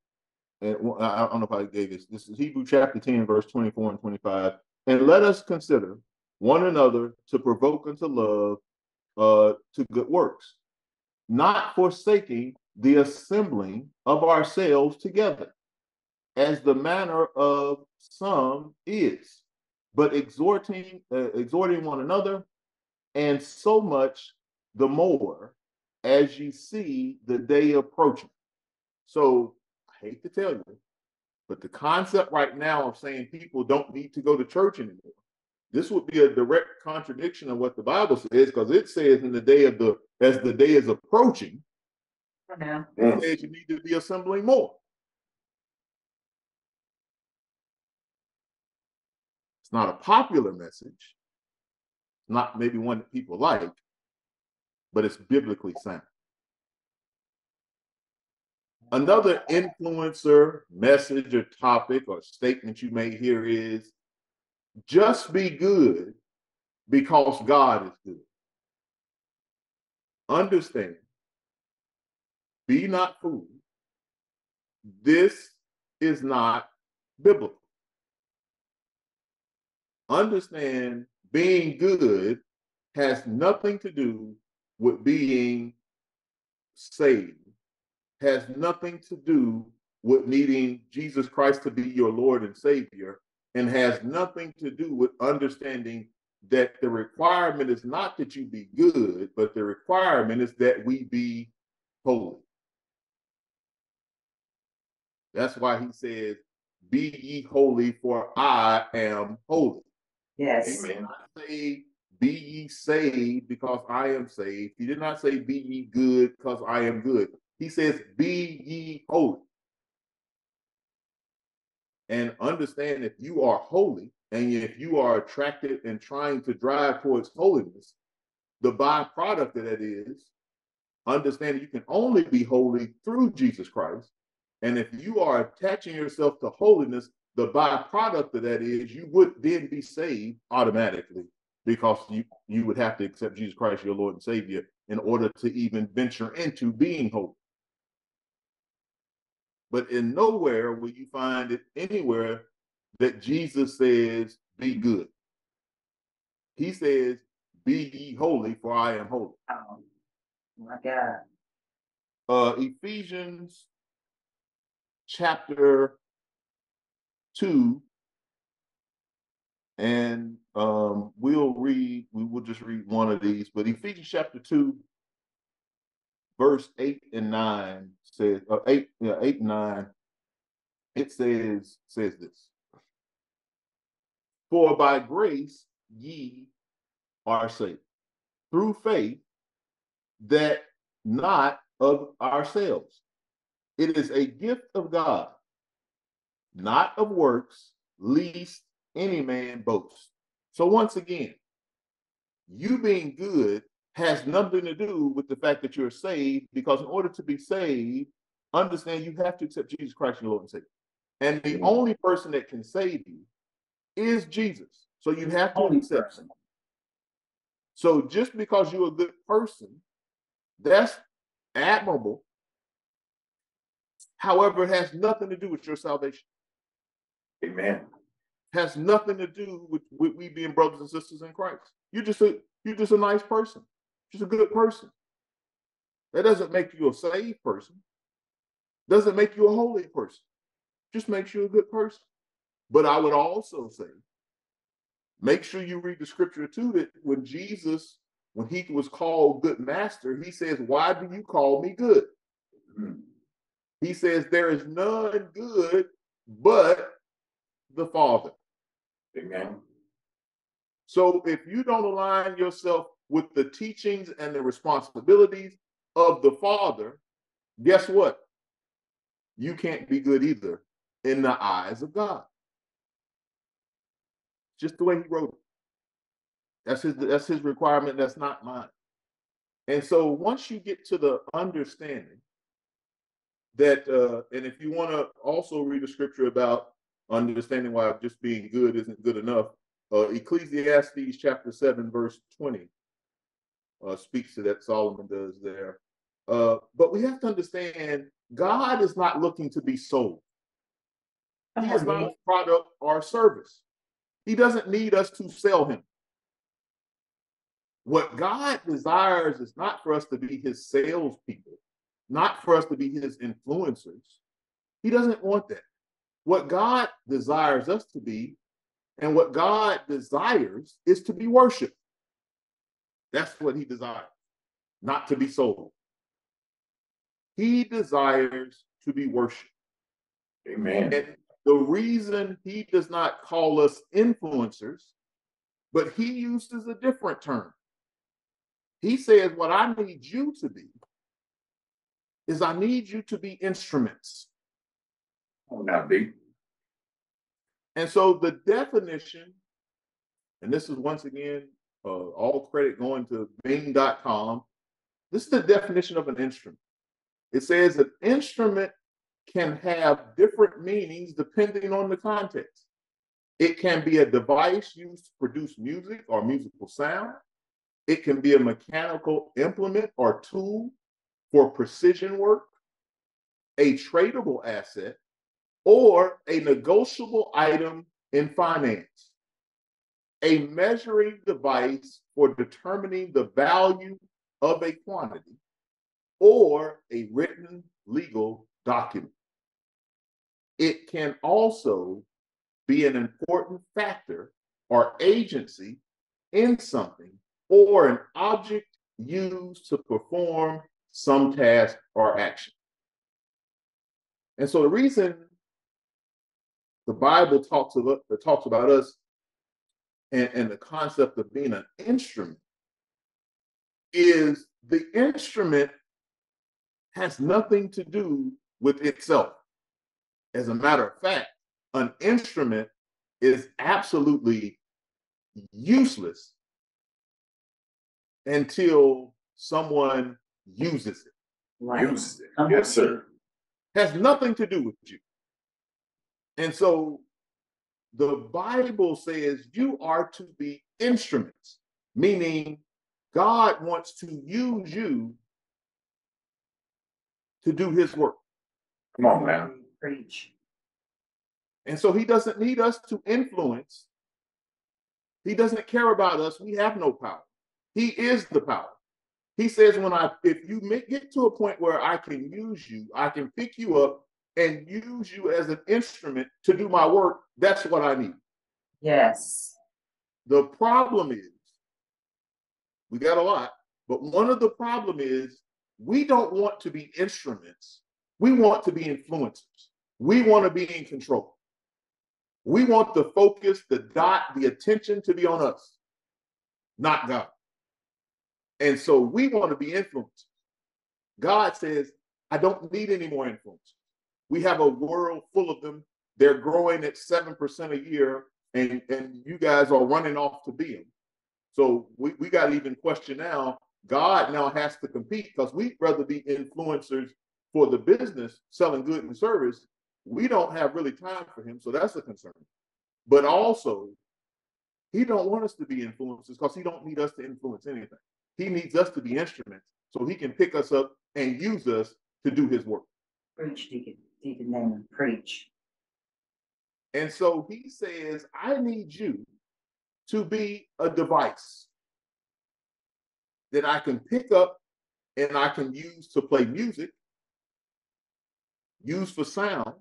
and I don't know if I gave this. This is Hebrew chapter 10, verse 24 and 25. And let us consider one another to provoke unto love uh, to good works, not forsaking the assembling of ourselves together, as the manner of some is, but exhorting uh, exhorting one another, and so much the more as you see the day approaching. So I hate to tell you, but the concept right now of saying people don't need to go to church anymore this would be a direct contradiction of what the Bible says, because it says in the day of the as the day is approaching, now. it says you need to be assembling more. It's not a popular message, not maybe one that people like, but it's biblically sound. Another influencer message or topic or statement you may hear is just be good because God is good. Understand. Be not fooled. This is not biblical. Understand being good has nothing to do with being saved, has nothing to do with needing Jesus Christ to be your Lord and Savior and has nothing to do with understanding that the requirement is not that you be good, but the requirement is that we be holy. That's why he says, Be ye holy, for I am holy. Yes. Amen. I say be ye saved because I am saved. He did not say be ye good because I am good. He says be ye holy. And understand if you are holy and if you are attracted and trying to drive towards holiness, the byproduct of that is understand you can only be holy through Jesus Christ. And if you are attaching yourself to holiness, the byproduct of that is you would then be saved automatically because you, you would have to accept Jesus Christ, your Lord and Savior, in order to even venture into being holy. But in nowhere will you find it anywhere that Jesus says, be good. He says, be ye holy, for I am holy. Oh, my God. Uh, Ephesians chapter 2, and um, we'll read, we will just read one of these, but Ephesians chapter 2, verse 8 and 9 says, uh, 8, yeah, 8 and 9, it says, says this. For by grace ye are saved through faith that not of ourselves. It is a gift of God, not of works, least any man boast. So once again, you being good has nothing to do with the fact that you're saved, because in order to be saved, understand you have to accept Jesus Christ, your Lord and Savior. And the mm. only person that can save you is Jesus. So you have to Only accept him. So just because you're a good person, that's admirable. However, it has nothing to do with your salvation. Amen. Has nothing to do with, with we being brothers and sisters in Christ. You're just a you're just a nice person, just a good person. That doesn't make you a saved person. Doesn't make you a holy person. Just makes you a good person. But I would also say, make sure you read the scripture too that when Jesus, when he was called good master, he says, Why do you call me good? Mhm. He says, There is none good but the Father. Amen. So if you don't align yourself with the teachings and the responsibilities of the Father, guess what? You can't be good either in the eyes of God. Just the way he wrote it. That's his that's his requirement, that's not mine. And so once you get to the understanding that uh and if you want to also read a scripture about understanding why just being good isn't good enough, uh Ecclesiastes chapter 7 verse 20 uh speaks to that Solomon does there. Uh but we have to understand God is not looking to be sold. He is not a product or service. He doesn't need us to sell him. What God desires is not for us to be his salespeople, not for us to be his influencers. He doesn't want that. What God desires us to be, and what God desires is to be worshiped. That's what he desires, not to be sold. He desires to be worshiped. Amen. And the reason he does not call us influencers, but he uses a different term. He says, What I need you to be is I need you to be instruments. Oh, now, B. And so the definition, and this is once again uh, all credit going to Bing.com. This is the definition of an instrument. It says an instrument can have different meanings depending on the context. It can be a device used to produce music or musical sound. It can be a mechanical implement or tool for precision work, a tradable asset, or a negotiable item in finance, a measuring device for determining the value of a quantity, or a written legal document. It can also be an important factor or agency in something or an object used to perform some task or action. And so the reason the Bible talks about talks about us and, and the concept of being an instrument is the instrument has nothing to do with itself. As a matter of fact, an instrument is absolutely useless until someone uses it. Right. Use it. Yes, sir. Has nothing to do with you. And so the Bible says you are to be instruments, meaning God wants to use you to do his work. Come on, man. Preach. And so he doesn't need us to influence. He doesn't care about us. We have no power. He is the power. He says, when I, if you get to a point where I can use you, I can pick you up and use you as an instrument to do my work, that's what I need. Yes. The problem is, we got a lot, but one of the problem is we don't want to be instruments. We want to be influencers. We want to be in control. We want the focus, the dot, the attention to be on us, not God. And so we want to be influencers. God says, I don't need any more influence. We have a world full of them. They're growing at 7% a year, and, and you guys are running off to be them. So we, we got to even question now. God now has to compete because we'd rather be influencers for the business selling good and service. We don't have really time for him, so that's a concern. But also, he don't want us to be influencers because he don't need us to influence anything. He needs us to be instruments so he can pick us up and use us to do his work. Preach. Deacon Naaman, preach. And so he says, I need you to be a device that I can pick up and I can use to play music, use for sound.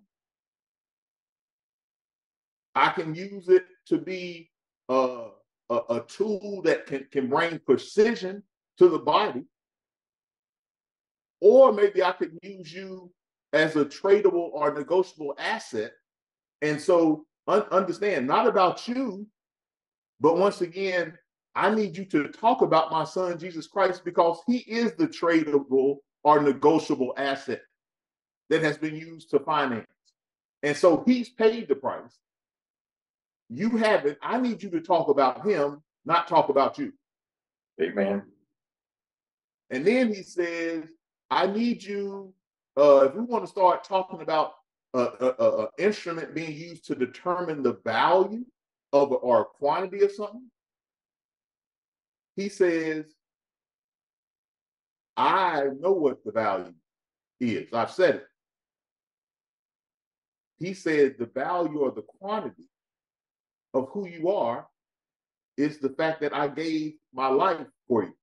I can use it to be a, a, a tool that can, can bring precision to the body. Or maybe I could use you as a tradable or negotiable asset. And so un- understand, not about you, but once again, I need you to talk about my son, Jesus Christ, because he is the tradable or negotiable asset that has been used to finance. And so he's paid the price. You haven't. I need you to talk about him, not talk about you. Amen. And then he says, I need you, uh, if we want to start talking about an instrument being used to determine the value of or quantity of something, he says, I know what the value is. I've said it. He said the value or the quantity of who you are is the fact that I gave my life for you.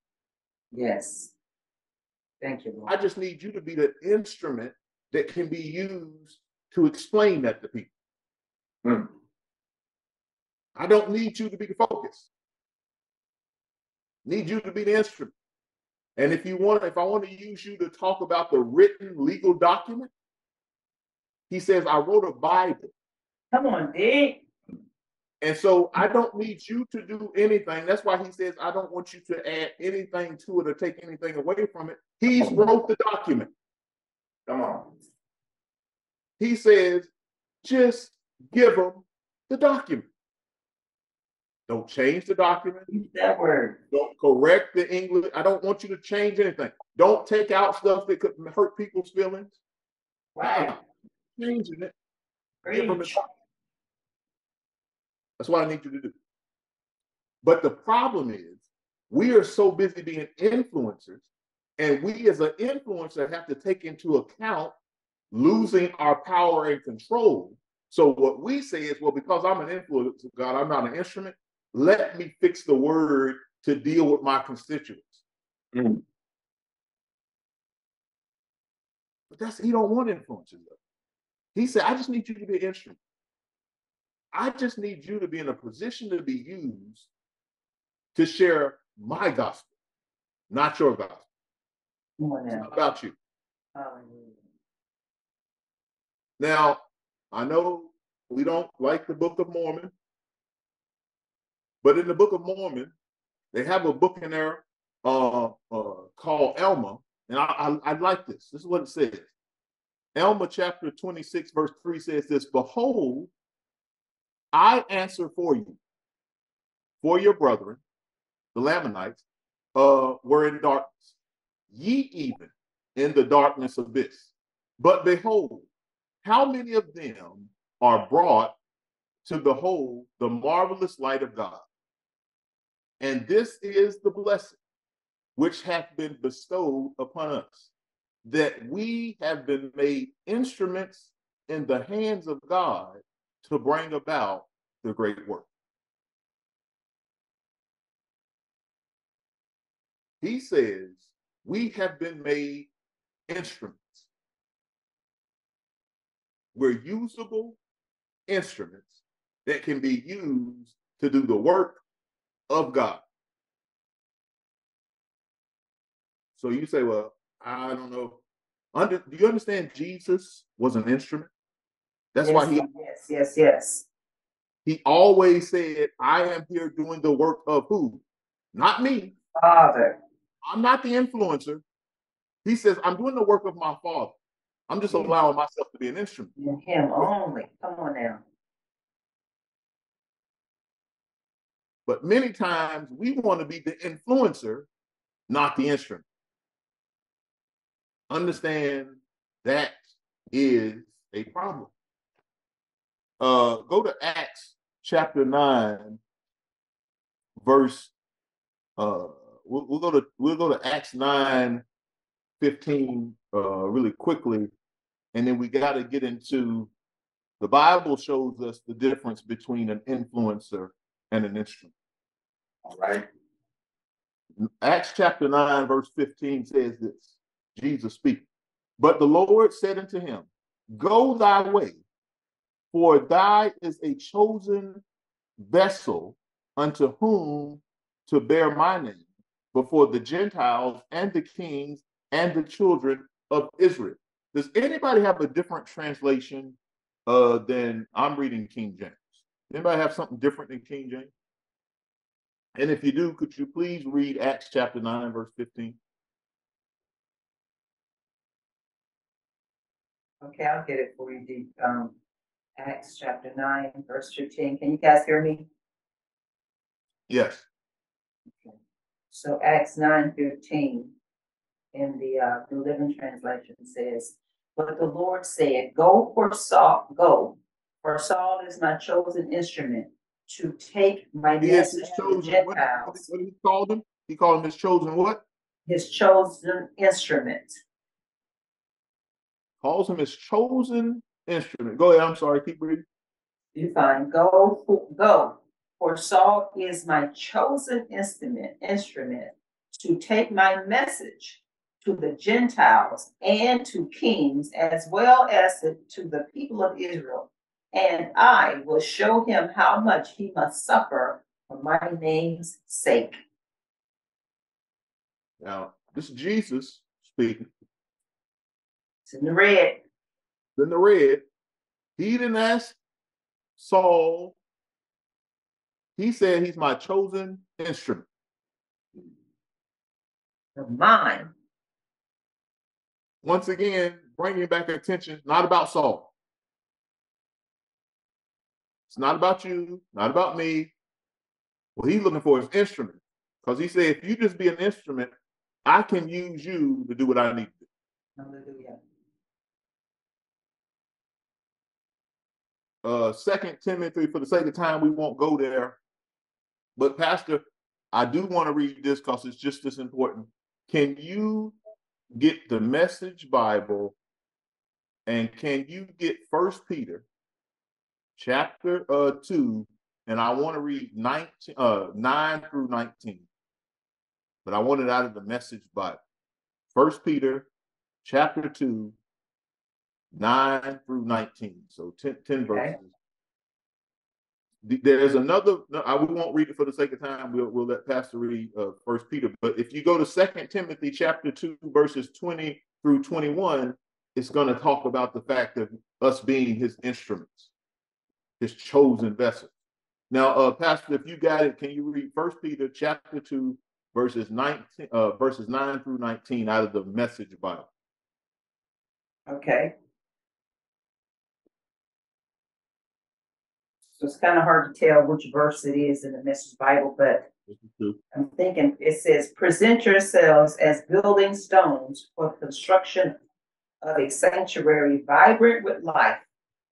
Yes. Thank you, I just need you to be the instrument that can be used to explain that to people. Hmm. I don't need you to be the focus. Need you to be the instrument. And if you want, if I want to use you to talk about the written legal document, he says, I wrote a Bible. Come on, Dick. And so I don't need you to do anything. That's why he says, I don't want you to add anything to it or take anything away from it. He's wrote the document. Come on. He says, just give them the document. Don't change the document. That word. Don't correct the English. I don't want you to change anything. Don't take out stuff that could hurt people's feelings. Wow. Changing it. Give them the document. That's what I need you to do. But the problem is, we are so busy being influencers, and we as an influencer have to take into account losing our power and control. So what we say is, well, because I'm an influencer, God, I'm not an instrument. Let me fix the word to deal with my constituents. Mm. But that's he don't want influencers. Though. He said, I just need you to be an instrument. I just need you to be in a position to be used to share my gospel, not your gospel. Come on It's now. not about you. Hallelujah. Now, I know we don't like the Book of Mormon, But in the Book of Mormon, they have a book in there uh, uh, called Alma, and I, I, I like this. This is what it says. Alma chapter 26, verse 3 says this Behold, I answer for you, for your brethren, the Lamanites, uh, were in darkness, ye even in the darkness abyss. But behold, how many of them are brought to behold the marvelous light of God? And this is the blessing which hath been bestowed upon us, that we have been made instruments in the hands of God to bring about the great work. He says, we have been made instruments. We're usable instruments that can be used to do the work of God. So you say, well, I don't know. Under, do you understand Jesus was an instrument? That's why he Yes, yes, yes. he always said, I am here doing the work of who? Not me. Father, I'm not the influencer. He says, I'm doing the work of my father. I'm just allowing myself to be an instrument. in him only. Come on now. But many times we want to be the influencer, not the instrument. Understand that is a problem. Uh, go to Acts chapter 9, verse uh we'll, we'll go to we'll go to Acts 9 15 uh really quickly, and then we got to get into the Bible shows us the difference between an influencer and an instrument. All right. Acts chapter 9, verse 15 says this Jesus speaking. But the Lord said unto him, Go thy way, for thy is a chosen vessel unto whom to bear my name before the Gentiles and the kings and the children of Israel. Does anybody have a different translation uh, than I'm reading King James? Anybody have something different than King James? And if you do, could you please read Acts chapter 9, verse 15? Okay, I'll get it for you, Deep. Um, Acts chapter nine, verse fifteen. Can you guys hear me? Yes. So Acts nine fifteen in the uh, New Living Translation says, But the Lord said, Go for Saul, go, for Saul is my chosen instrument to take my He is message to the chosen. What, what, he call him? He called him his chosen what? his chosen instrument. Calls him his chosen instrument. Go ahead. I'm sorry. Keep reading. You find, go, for- go, for Saul is my chosen instrument, instrument to take my message to the Gentiles and to kings as well as to to the people of Israel. And I will show him how much he must suffer for my name's sake. Now, this is Jesus speaking. It's in the red. Then the red. He didn't ask Saul. He said he's my chosen instrument. of mine. Once again, bringing back attention, not about Saul. It's not about you, not about me. What he's looking for is instrument. Because he said, if you just be an instrument, I can use you to do what I need to do. Hallelujah. Uh, Second Timothy, for the sake of time, we won't go there. But Pastor, I do want to read this because it's just as important. Can you get the Message Bible, and can you get First Peter, chapter uh two, and I want to read 19, uh nine through nineteen. But I want it out of the Message Bible. First Peter, chapter two, nine through 19. So 10, 10 Okay. verses. There's another, no, I we won't read it for the sake of time. We'll, we'll let Pastor read uh, First Peter. But if you go to Second Timothy chapter 2, verses 20 through 21, it's going to talk about the fact of us being his instruments, his chosen vessel. Now, uh, Pastor, if you got it, can you read First Peter chapter two, verses nineteen, uh, verses nine through nineteen out of the Message Bible? Okay. So it's kind of hard to tell which verse it is in the Message Bible, but is. I'm thinking it says, present yourselves as building stones for the construction of a sanctuary vibrant with life,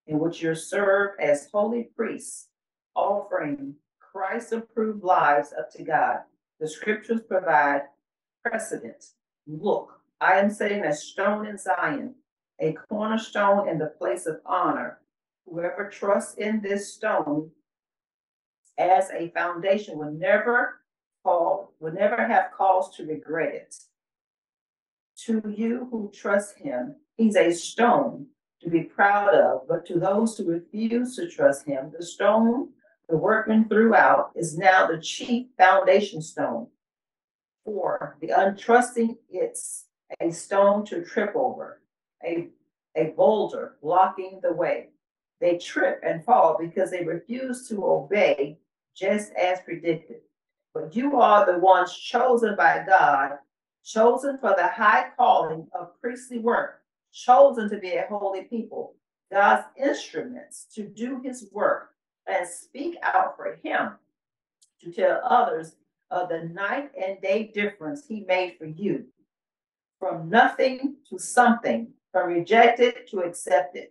in which you serve as holy priests, offering Christ approved lives up to God. The scriptures provide precedent. Look, I am setting a stone in Zion, a cornerstone in the place of honor. Whoever trusts in this stone as a foundation will never fall, will never have cause to regret it. To you who trust him, he's a stone to be proud of, but to those who refuse to trust him, the stone the workman threw out is now the chief foundation stone. For the untrusting, it's a stone to trip over, a, a boulder blocking the way. They trip and fall because they refuse to obey, just as predicted. But you are the ones chosen by God, chosen for the high calling of priestly work, chosen to be a holy people, God's instruments to do his work and speak out for him, to tell others of the night and day difference he made for you. From nothing to something, from rejected to accepted.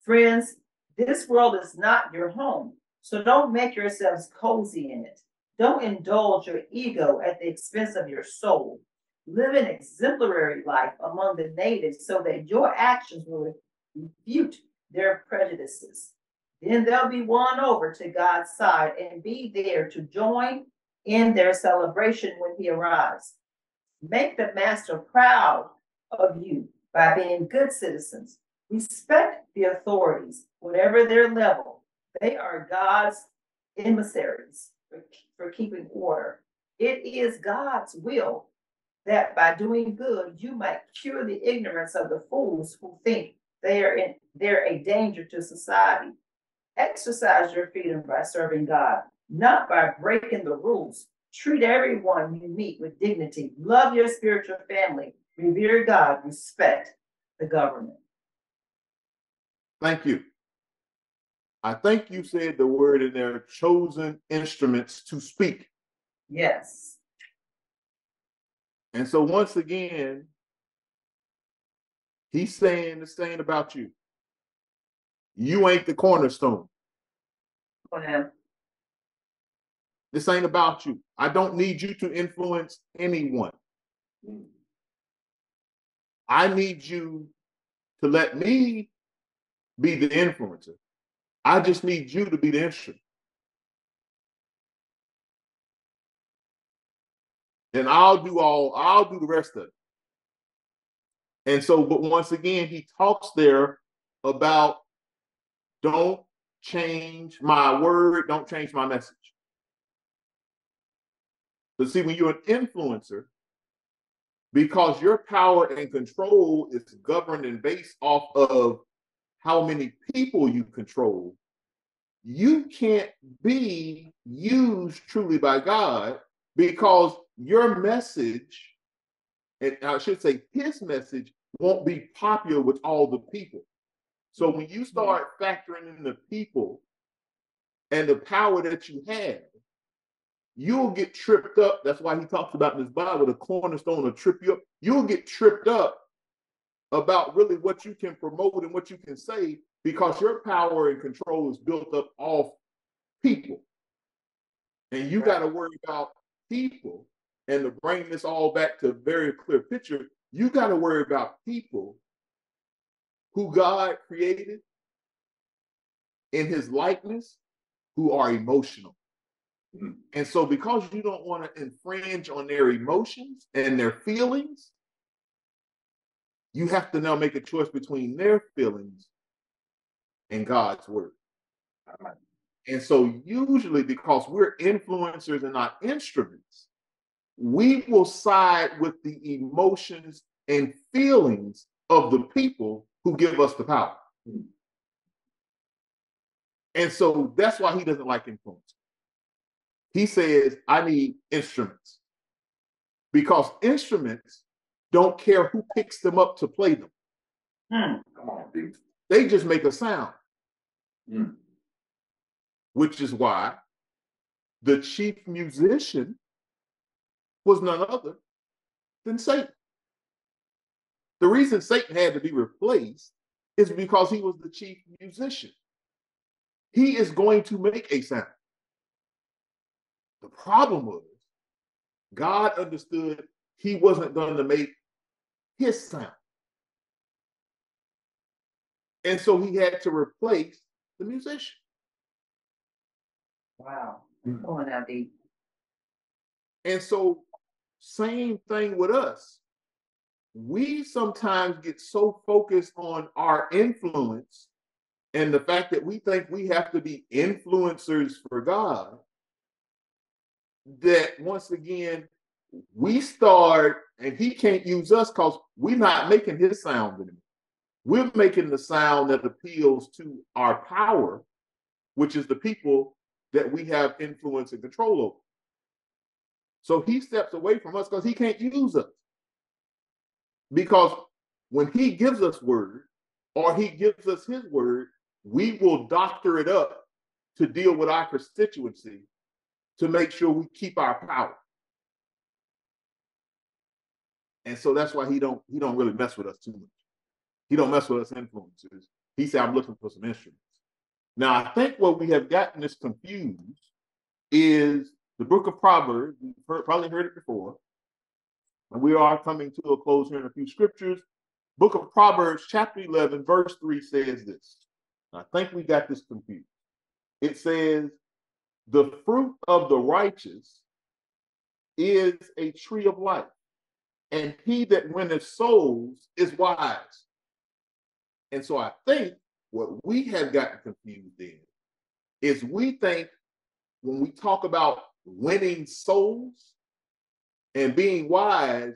Friends, this world is not your home, so don't make yourselves cozy in it. Don't indulge your ego at the expense of your soul. Live an exemplary life among the natives so that your actions will refute their prejudices. Then they'll be won over to God's side and be there to join in their celebration when he arrives. Make the master proud of you by being good citizens. Respect the authorities, whatever their level. They are God's emissaries for, for keeping order. It is God's will that by doing good you might cure the ignorance of the fools who think they are in they're a danger to society. Exercise your freedom by serving God, not by breaking the rules. Treat everyone you meet with dignity. Love your spiritual family. Revere God. Respect the government. Thank you. I think you said the word in there, chosen instruments to speak. Yes. And so once again, he's saying the same about you. You ain't the cornerstone. For him. This ain't about you. I don't need you to influence anyone. I need you to let me be the influencer. I just need you to be the instrument. And I'll do all, I'll do the rest of it. And so, but once again, he talks there about don't change my word, don't change my message. But see, when you're an influencer, because your power and control is governed and based off of how many people you control, you can't be used truly by God because your message, and I should say his message, won't be popular with all the people. So when you start factoring in the people and the power that you have, you'll get tripped up. That's why he talks about in this Bible, the cornerstone will trip you up. You'll get tripped up about really what you can promote and what you can say because your power and control is built up off people. And you got to worry about people. And to bring this all back to a very clear picture, you got to worry about people who God created in his likeness who are emotional. Mm-hmm. And so, because you don't want to infringe on their emotions and their feelings, you have to now make a choice between their feelings and God's word. And so, usually, because we're influencers and not instruments, we will side with the emotions and feelings of the people who give us the power. And so that's why he doesn't like influence. He says, I need instruments because instruments don't care who picks them up to play them. Hmm. Come on, dude. They just make a sound, Mm. which is why the chief musician was none other than Satan. The reason Satan had to be replaced is because he was the chief musician. He is going to make a sound. The problem was God understood he wasn't going to make his sound. And so he had to replace the musician. Wow. Mm. Come on now, D. And so, same thing with us. We sometimes get so focused on our influence and the fact that we think we have to be influencers for God that once again, we start and he can't use us because we're not making his sound anymore. We're making the sound that appeals to our power, which is the people that we have influence and control over. So he steps away from us because he can't use us. Because when he gives us word or he gives us his word, we will doctor it up to deal with our constituency to make sure we keep our power. And so that's why he don't he don't really mess with us too much. He don't mess with us influencers. He said, I'm looking for some instruments. Now, I think what we have gotten this confused is the book of Proverbs. You've heard, probably heard it before. And we are coming to a close here in a few scriptures. Book of Proverbs, chapter 11, verse 3 says this. I think we got this confused. It says, The fruit of the righteous is a tree of life, and he that winneth souls is wise. And so I think what we have gotten confused in is we think when we talk about winning souls and being wise,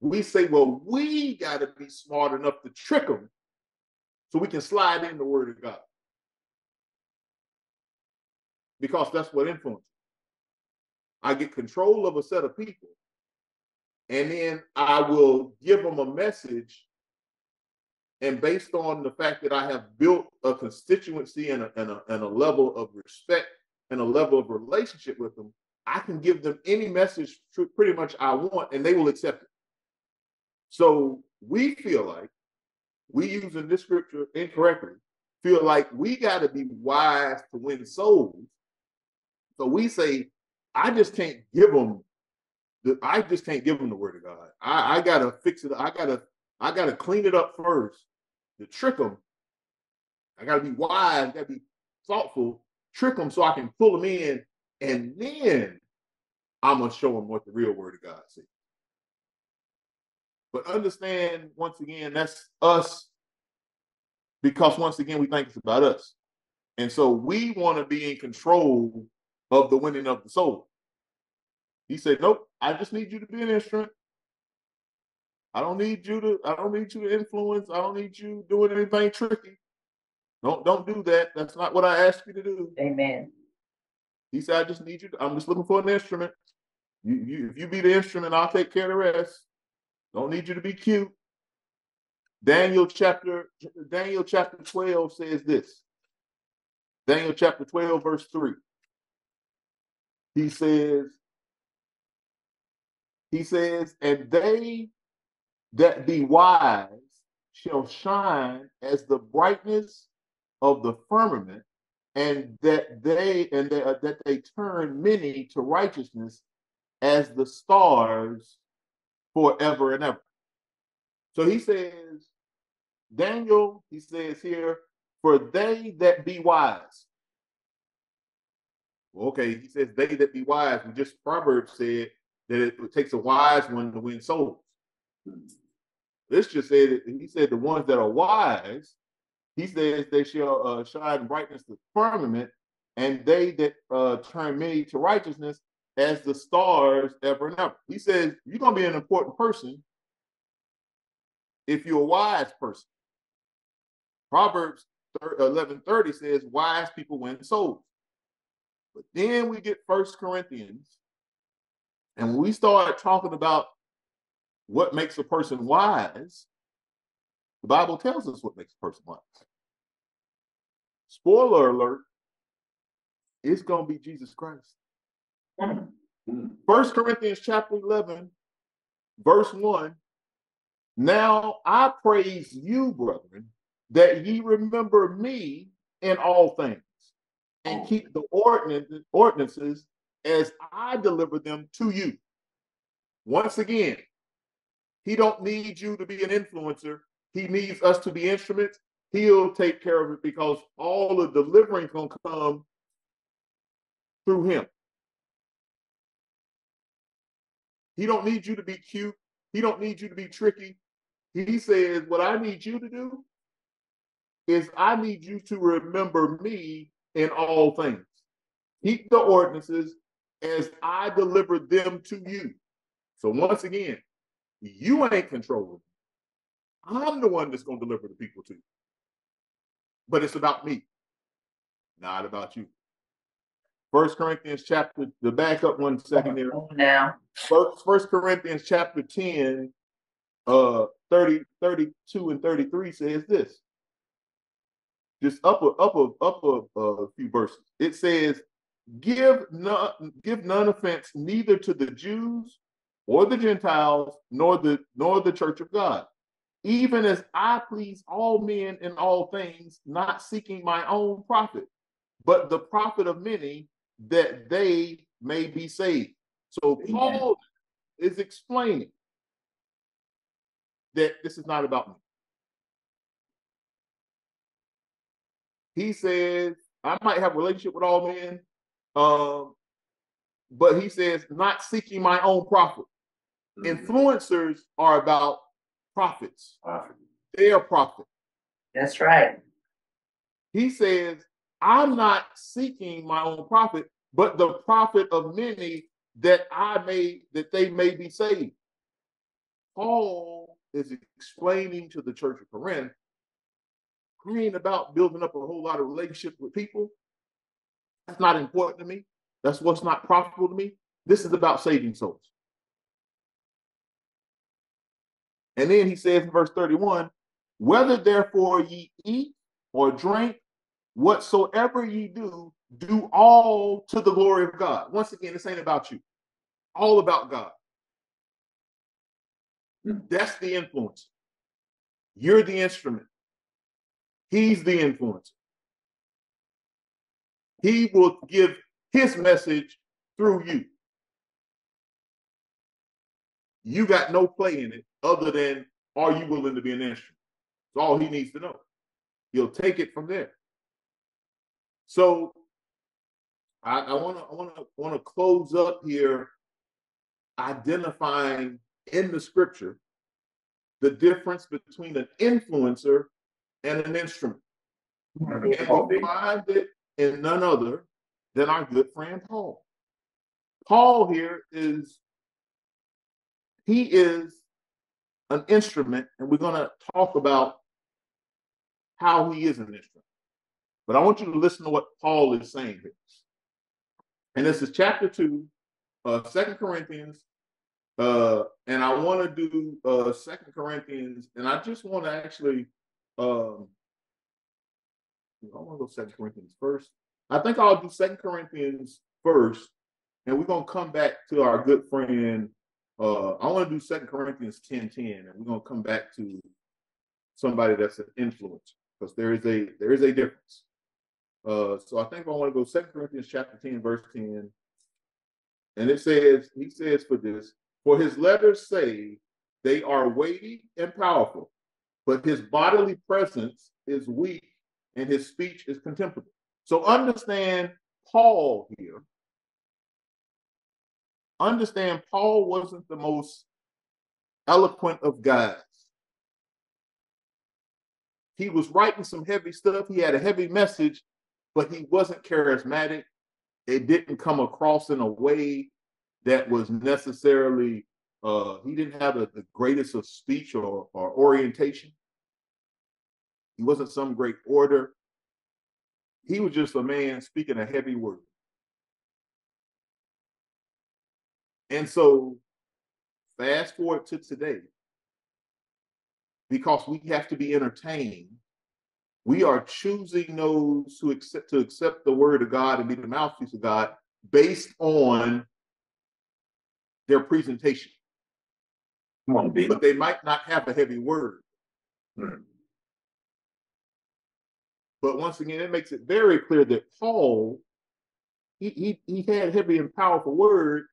we say, well, we got to be smart enough to trick them so we can slide in the word of God. Because that's what influence. I get control of a set of people, and then I will give them a message and based on the fact that I have built a constituency and a, and a, and a level of respect and a level of relationship with them, I can give them any message pretty much I want and they will accept it. So we feel like we using this scripture incorrectly, feel like we got to be wise to win souls. So we say, I just can't give them the, I just can't give them the word of God. I, I gotta fix it. I gotta, I gotta clean it up first to trick them. I got to be wise, got to be thoughtful, trick them so I can pull them in, and then I'm to show them what the real word of God says. But understand, once again, that's us because once again, we think it's about us. And so we want to be in control of the winning of the soul. He said, Nope, I just need you to be an instrument. I don't need you to, I don't need you to influence. I don't need you doing anything tricky. Don't don't do that. That's not what I asked you to do. Amen. He said, I just need you. To, I'm just looking for an instrument. You, you if you be the instrument, I'll take care of the rest. Don't need you to be cute. Daniel chapter Daniel chapter 12 says this. Daniel chapter 12, verse 3. He says, he says, and they that be wise shall shine as the brightness of the firmament, and that they and they, uh, that they turn many to righteousness as the stars forever and ever. So he says, Daniel, he says here, for they that be wise. Okay, he says they that be wise. We just Proverbs said that it, takes a wise one to win souls. This just said he said the ones that are wise, he says they shall uh, shine brightness to firmament, and they that uh, turn many to righteousness as the stars ever and ever. He says you're gonna be an important person if you're a wise person. Proverbs 1130 says wise people win souls. But then we get First Corinthians, and when we start talking about what makes a person wise, the Bible tells us what makes a person wise. Spoiler alert, it's going to be Jesus Christ. First Corinthians chapter 11, verse 1. Now I praise you, brethren, that ye remember me in all things and keep the ordinances as I deliver them to you. Once again, he don't need you to be an influencer. He needs us to be instruments. He'll take care of it because all the delivering gonna come through him. He don't need you to be cute. He don't need you to be tricky. He says, what I need you to do is I need you to remember me in all things. Keep the ordinances as I deliver them to you. So once again, you ain't controlling. I'm the one that's going to deliver the people to you. But it's about me, not about you. First Corinthians chapter, the back up one second there. Now. First, First Corinthians chapter 10, uh 30, 32 and 33 says this. Just up a up a up a, a few verses. It says, give none give none offense neither to the Jews or the Gentiles, nor the nor the church of God, even as I please all men in all things, not seeking my own profit, but the profit of many, that they may be saved. So Paul is explaining that this is not about me. He says, I might have a relationship with all men, um, but he says, not seeking my own profit. Mm-hmm. Influencers are about profits. Profit. They are profit. That's right. He says, I'm not seeking my own profit, but the profit of many that I may that they may be saved. Paul is explaining to the church of Corinth, I ain't about building up a whole lot of relationships with people. That's not important to me. That's what's not profitable to me. This is about saving souls. And then he says in verse 31 whether therefore ye eat or drink, whatsoever ye do, do all to the glory of God. Once again, this ain't about you, all about God. That's the influence. You're the instrument. He's the influencer. He will give his message through you. You got no play in it other than are you willing to be an instrument? That's all he needs to know. He'll take it from there. So I want to I want to want to close up here identifying in the scripture the difference between an influencer and an instrument. And we find it in none other than our good friend Paul. Paul here is he is an instrument, and we're going to talk about how he is an instrument. But I want you to listen to what Paul is saying here. And this is chapter 2, uh, 2 Corinthians. Uh, and I want to do uh, 2 Corinthians, and I just want to actually, um, I want to go Second Corinthians first. I think I'll do Second Corinthians first, and we're going to come back to our good friend uh, I want to do Second Corinthians 10 10, and we're going to come back to somebody that's an influence because there is a there is a difference. Uh, so I think I want to go Second Corinthians chapter 10, verse 10. And it says, he says for this, for his letters say they are weighty and powerful, but his bodily presence is weak and his speech is contemptible. So understand Paul here understand Paul wasn't the most eloquent of guys. He was writing some heavy stuff. He had a heavy message, but he wasn't charismatic. It didn't come across in a way that was necessarily, uh, he didn't have a, the greatest of speech or, or orientation. He wasn't some great orator. he was just a man speaking a heavy word. And so, fast forward to today, because we have to be entertained, we are choosing those who accept to accept the word of God and be the mouthpiece of God based on their presentation. Come on, B. But they might not have a heavy word. Hmm. But once again, it makes it very clear that Paul, he, he, he had heavy and powerful word,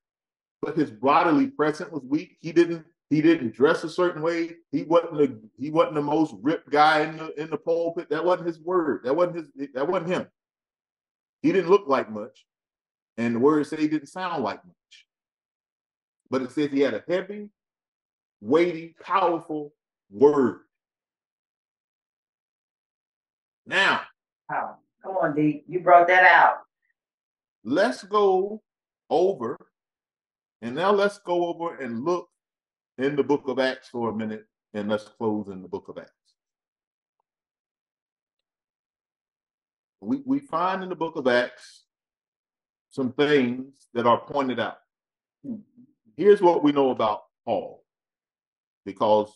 but his bodily presence was weak. He didn't he didn't dress a certain way. He wasn't the he wasn't the most ripped guy in the in the pulpit. That wasn't his word. That wasn't his that wasn't him. He didn't look like much, and the word say he didn't sound like much. But it says he had a heavy, weighty, powerful word. Now, Wow. Come on, D. You brought that out. let's go over and now let's go over and look in the book of Acts for a minute and let's close in the book of Acts. We, we find in the book of Acts some things that are pointed out. Here's what we know about Paul, because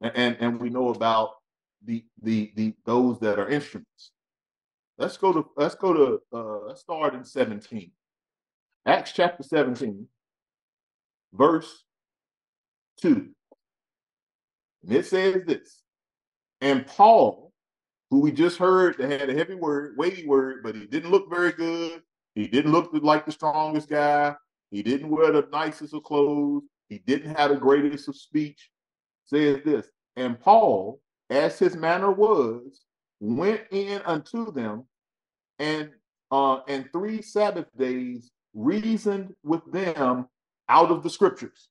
and and we know about the the the those that are instruments. Let's go to let's go to uh let's start in 17. Acts chapter 17, verse 2. And it says this. And Paul, who we just heard that had a heavy word, weighty word, but he didn't look very good. He didn't look like the strongest guy. He didn't wear the nicest of clothes. He didn't have the greatest of speech. Says this. And Paul, as his manner was, went in unto them and uh and three Sabbath days reasoned with them out of the scriptures.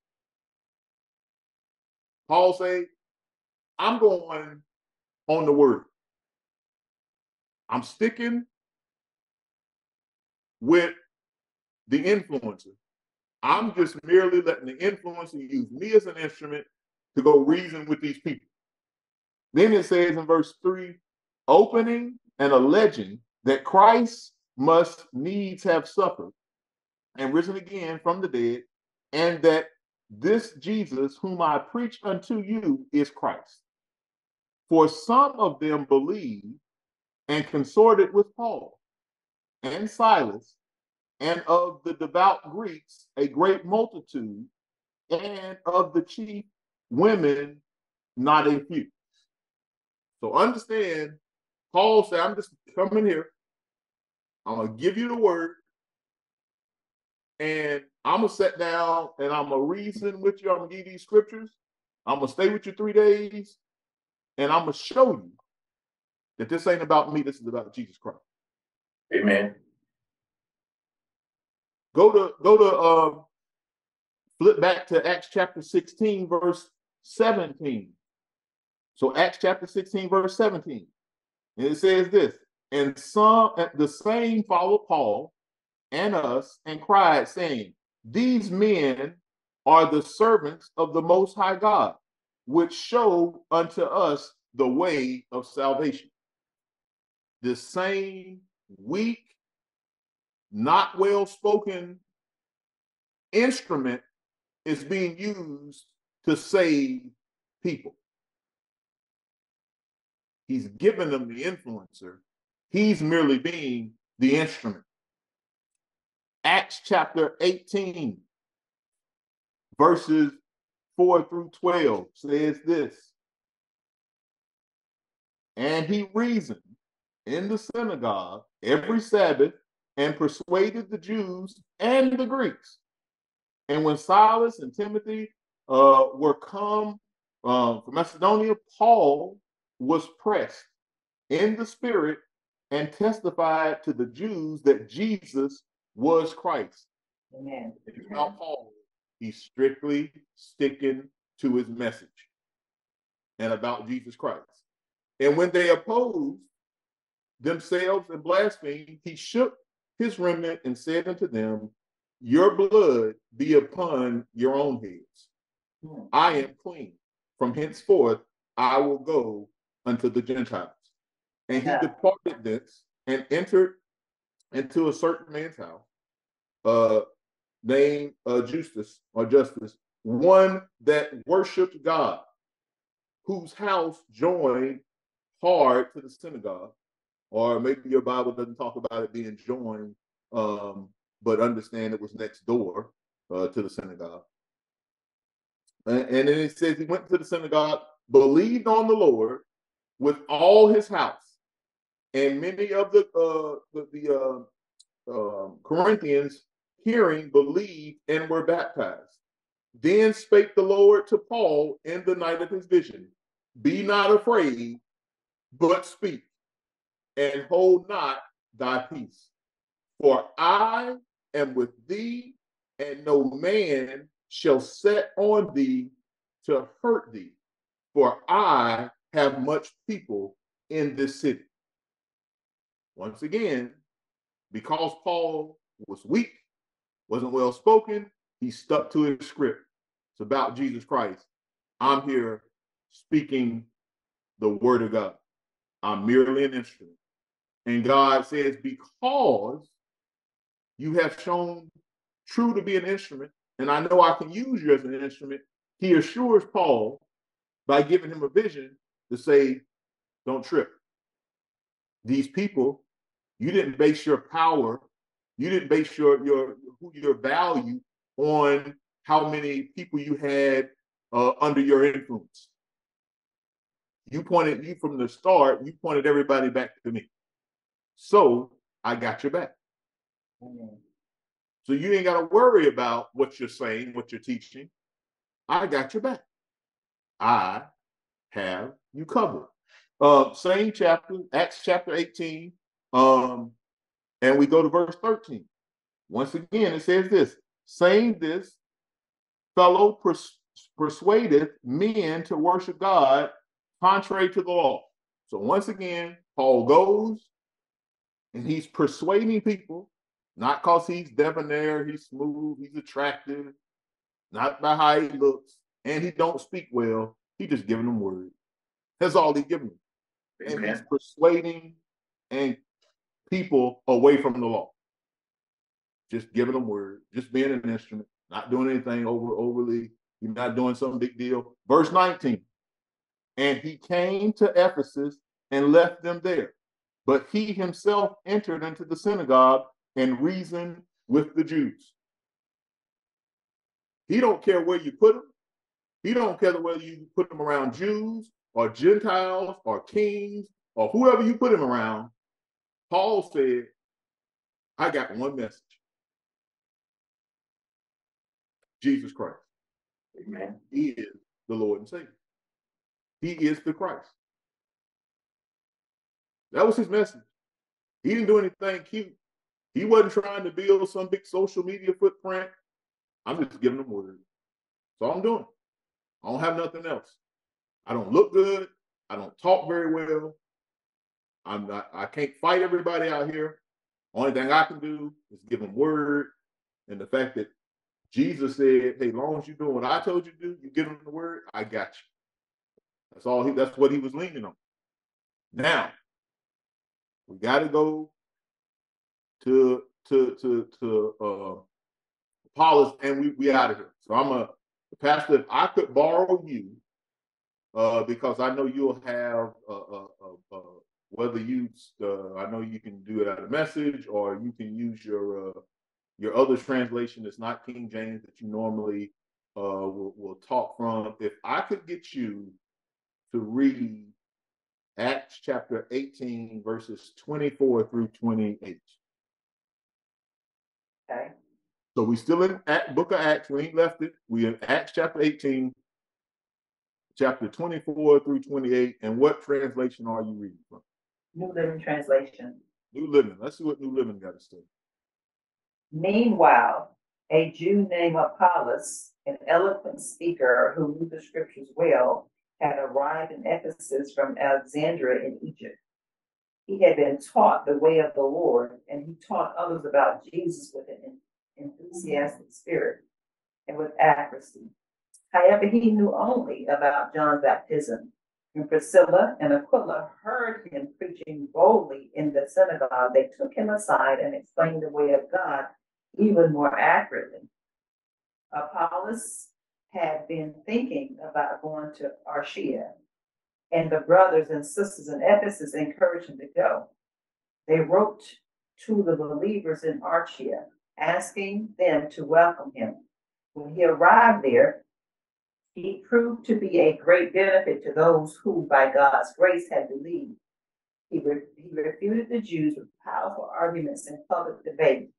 Paul say, I'm going on the word. I'm sticking with the influencer. I'm just merely letting the influencer use me as an instrument to go reason with these people. Then it says in verse 3 opening and alleging that Christ must needs have suffered and risen again from the dead, and that this Jesus, whom I preach unto you, is Christ. For some of them believed and consorted with Paul and Silas, and of the devout Greeks, a great multitude, and of the chief women, not a few. So understand, Paul said, I'm just coming here. I'm going to give you the word. And I'm going to sit down and I'm going to reason with you. I'm going to give you these scriptures. I'm going to stay with you three days. And I'm going to show you that this ain't about me. This is about Jesus Christ. Amen. Go to, go to, um, flip back to Acts chapter 16, verse 17. So Acts chapter 16, verse 17. And it says this, and some the same followed Paul and us and cried, saying, These men are the servants of the Most High God, which show unto us the way of salvation. The same weak, not well spoken instrument is being used to save people. He's given them the influencer. He's merely being the instrument. Acts chapter 18, verses 4 through 12 says this. And he reasoned in the synagogue every Sabbath and persuaded the Jews and the Greeks. And when Silas and Timothy uh, were come uh, from Macedonia, Paul was pressed in the spirit and testified to the Jews that Jesus was Christ. Amen. It's not Paul. He's strictly sticking to his message and about Jesus Christ. And when they opposed themselves and blasphemed, he shook his remnant and said unto them, Your blood be upon your own heads. Hmm. I am clean. From henceforth, I will go unto the Gentiles. And he Yeah. departed thence and entered into a certain man's house, uh, named uh, Justus or Justice, one that worshipped God, whose house joined hard to the synagogue, or maybe your Bible doesn't talk about it being joined, um, but understand it was next door uh, to the synagogue. And, and then it says he went to the synagogue, believed on the Lord with all his house, and many of the uh, the, the uh, uh, Corinthians hearing believed and were baptized. Then spake the Lord to Paul in the night of his vision, Be not afraid, but speak, and hold not thy peace. For I am with thee, and no man shall set on thee to hurt thee, for I have much people in this city. Once again, because Paul was weak, wasn't well spoken, he stuck to his script. It's about Jesus Christ. I'm here speaking the word of God. I'm merely an instrument. And God says, because you have shown true to be an instrument, and I know I can use you as an instrument, he assures Paul by giving him a vision to say, don't trip. These people, you didn't base your power, you didn't base your your your value on how many people you had uh, under your influence. You pointed you from the start, you pointed everybody back to me. So I got your back. Amen. So you ain't got to worry about what you're saying, what you're teaching. I got your back. I have you covered. Uh, same chapter, Acts chapter 18, um, and we go to verse 13. Once again, it says this saying this, fellow pers- persuadeth men to worship God contrary to the law. So once again, Paul goes and he's persuading people, not because he's debonair, he's smooth, he's attractive, not by how he looks, and he don't speak well. He just giving them word. That's all he's giving them. And he's persuading and people away from the law. Just giving them word, just being an instrument, not doing anything over overly, you're not doing some big deal. Verse 19. And he came to Ephesus and left them there. But he himself entered into the synagogue and reasoned with the Jews. He don't care where you put him. He don't care whether you put him around Jews or Gentiles or kings or whoever you put him around. Paul said, I got one message. Jesus Christ. Amen. He is the Lord and Savior. He is the Christ. That was his message. He didn't do anything cute. He wasn't trying to build some big social media footprint. I'm just giving them word. That's all I'm doing. I don't have nothing else. I don't look good. I don't talk very well. I'm not, I can't fight everybody out here. Only thing I can do is give them word. And the fact that Jesus said, Hey, long as you're doing what I told you to do, you give them the word, I got you. That's all he that's what he was leaning on. Now, we gotta go to to to to uh Apollos and we we out of here. So I'm a pastor, if I could borrow you, uh, because I know you'll have uh, uh, uh, uh whether you I know you can do it out of message or you can use your your other translation that's not King James that you normally will, will talk from. If I could get you to read Acts chapter 18, verses 24 through 28. Okay. So we still in Act, book of Acts. We ain't left it. We in Acts chapter 18, chapter 24 through 28. And what translation are you reading from? New Living Translation. New Living. Let's see what New Living got to say. Meanwhile, a Jew named Apollos, an eloquent speaker who knew the scriptures well, had arrived in Ephesus from Alexandria in Egypt. He had been taught the way of the Lord, and he taught others about Jesus with an enthusiastic spirit and with accuracy. However, he knew only about John's baptism When Priscilla and Aquila heard him preaching boldly in the synagogue, they took him aside and explained the way of God even more accurately. Apollos had been thinking about going to Achaia, and the brothers and sisters in Ephesus encouraged him to go. They wrote to the believers in Achaia, asking them to welcome him. When he arrived there, he proved to be a great benefit to those who, by God's grace, had believed. He, re- he refuted the Jews with powerful arguments and public debate.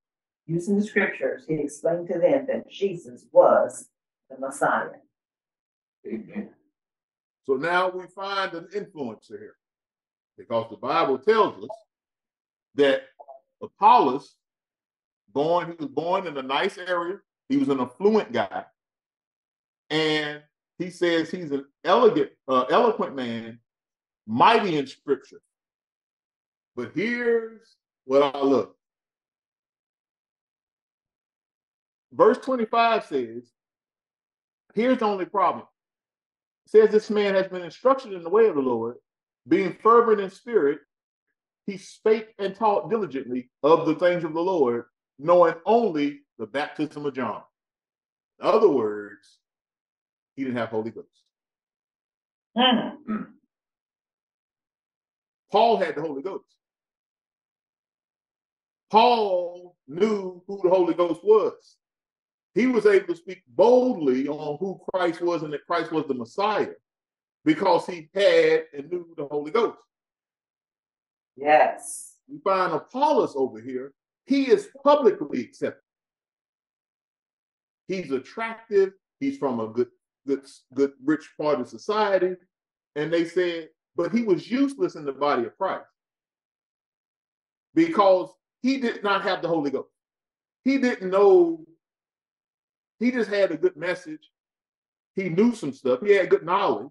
Using the scriptures, he explained to them that Jesus was the Messiah. Amen. So now we find an influencer here because the Bible tells us that Apollos, born, he was born in a nice area, he was an affluent guy, and he says he's an elegant, uh, eloquent man, mighty in scripture. But here's what I look. Verse 25 says, here's the only problem. It says this man has been instructed in the way of the Lord, being fervent in spirit, he spake and taught diligently of the things of the Lord, knowing only the baptism of John. In other words, he didn't have Holy Ghost. Hmm. Paul had the Holy Ghost. Paul knew who the Holy Ghost was. He was able to speak boldly on who Christ was and that Christ was the Messiah because he had and knew the Holy Ghost. Yes. We find Apollos over here. He is publicly accepted. He's attractive. He's from a good, good, good, rich part of society. And they said, but he was useless in the body of Christ because he did not have the Holy Ghost. He didn't know. He just had a good message. He knew some stuff. He had good knowledge.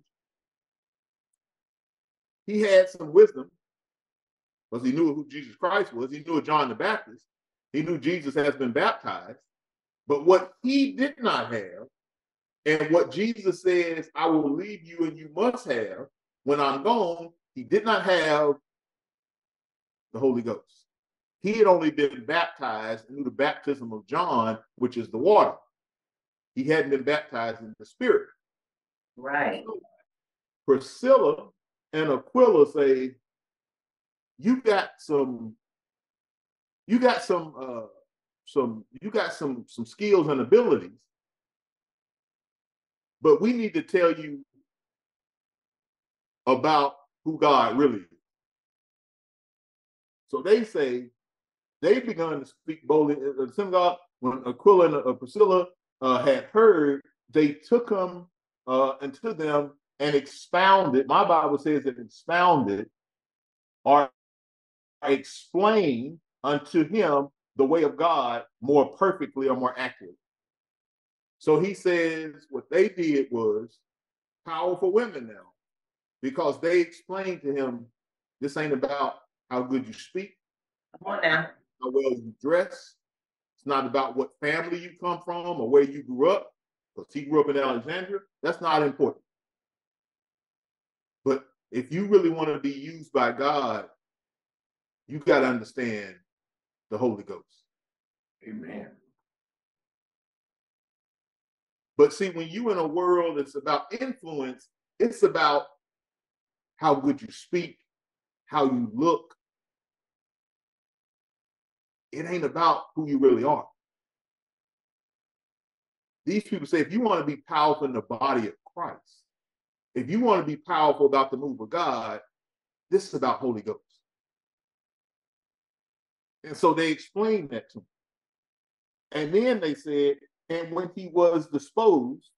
He had some wisdom because he knew who Jesus Christ was. He knew John the Baptist. He knew Jesus has been baptized. But what he did not have, and what Jesus says, I will leave you and you must have when I'm gone, he did not have the Holy Ghost. He had only been baptized through the baptism of John, which is the water. He hadn't been baptized in the Spirit. Right. Priscilla and Aquila say, you got some, you got some, uh, some, you got some, some skills and abilities, but we need to tell you about who God really is. So they say they begun to speak boldly in the synagogue. When Aquila and uh, Priscilla uh, had heard, they took them uh, into them and expounded. My Bible says it expounded or explained unto him the way of God more perfectly or more accurately. So he says what they did was powerful women now, because they explained to him this ain't about how good you speak, Come on now. how well you dress. It's not about what family you come from or where you grew up, because he grew up in Alexandria. That's not important. But if you really want to be used by God, you got to understand the Holy Ghost. Amen. But see, when you in a world that's about influence, it's about how good you speak, how you look. It ain't about who you really are. These people say if you want to be powerful in the body of Christ, if you want to be powerful about the move of God, this is about Holy Ghost. And so they explained that to him. And then they said, and when he was disposed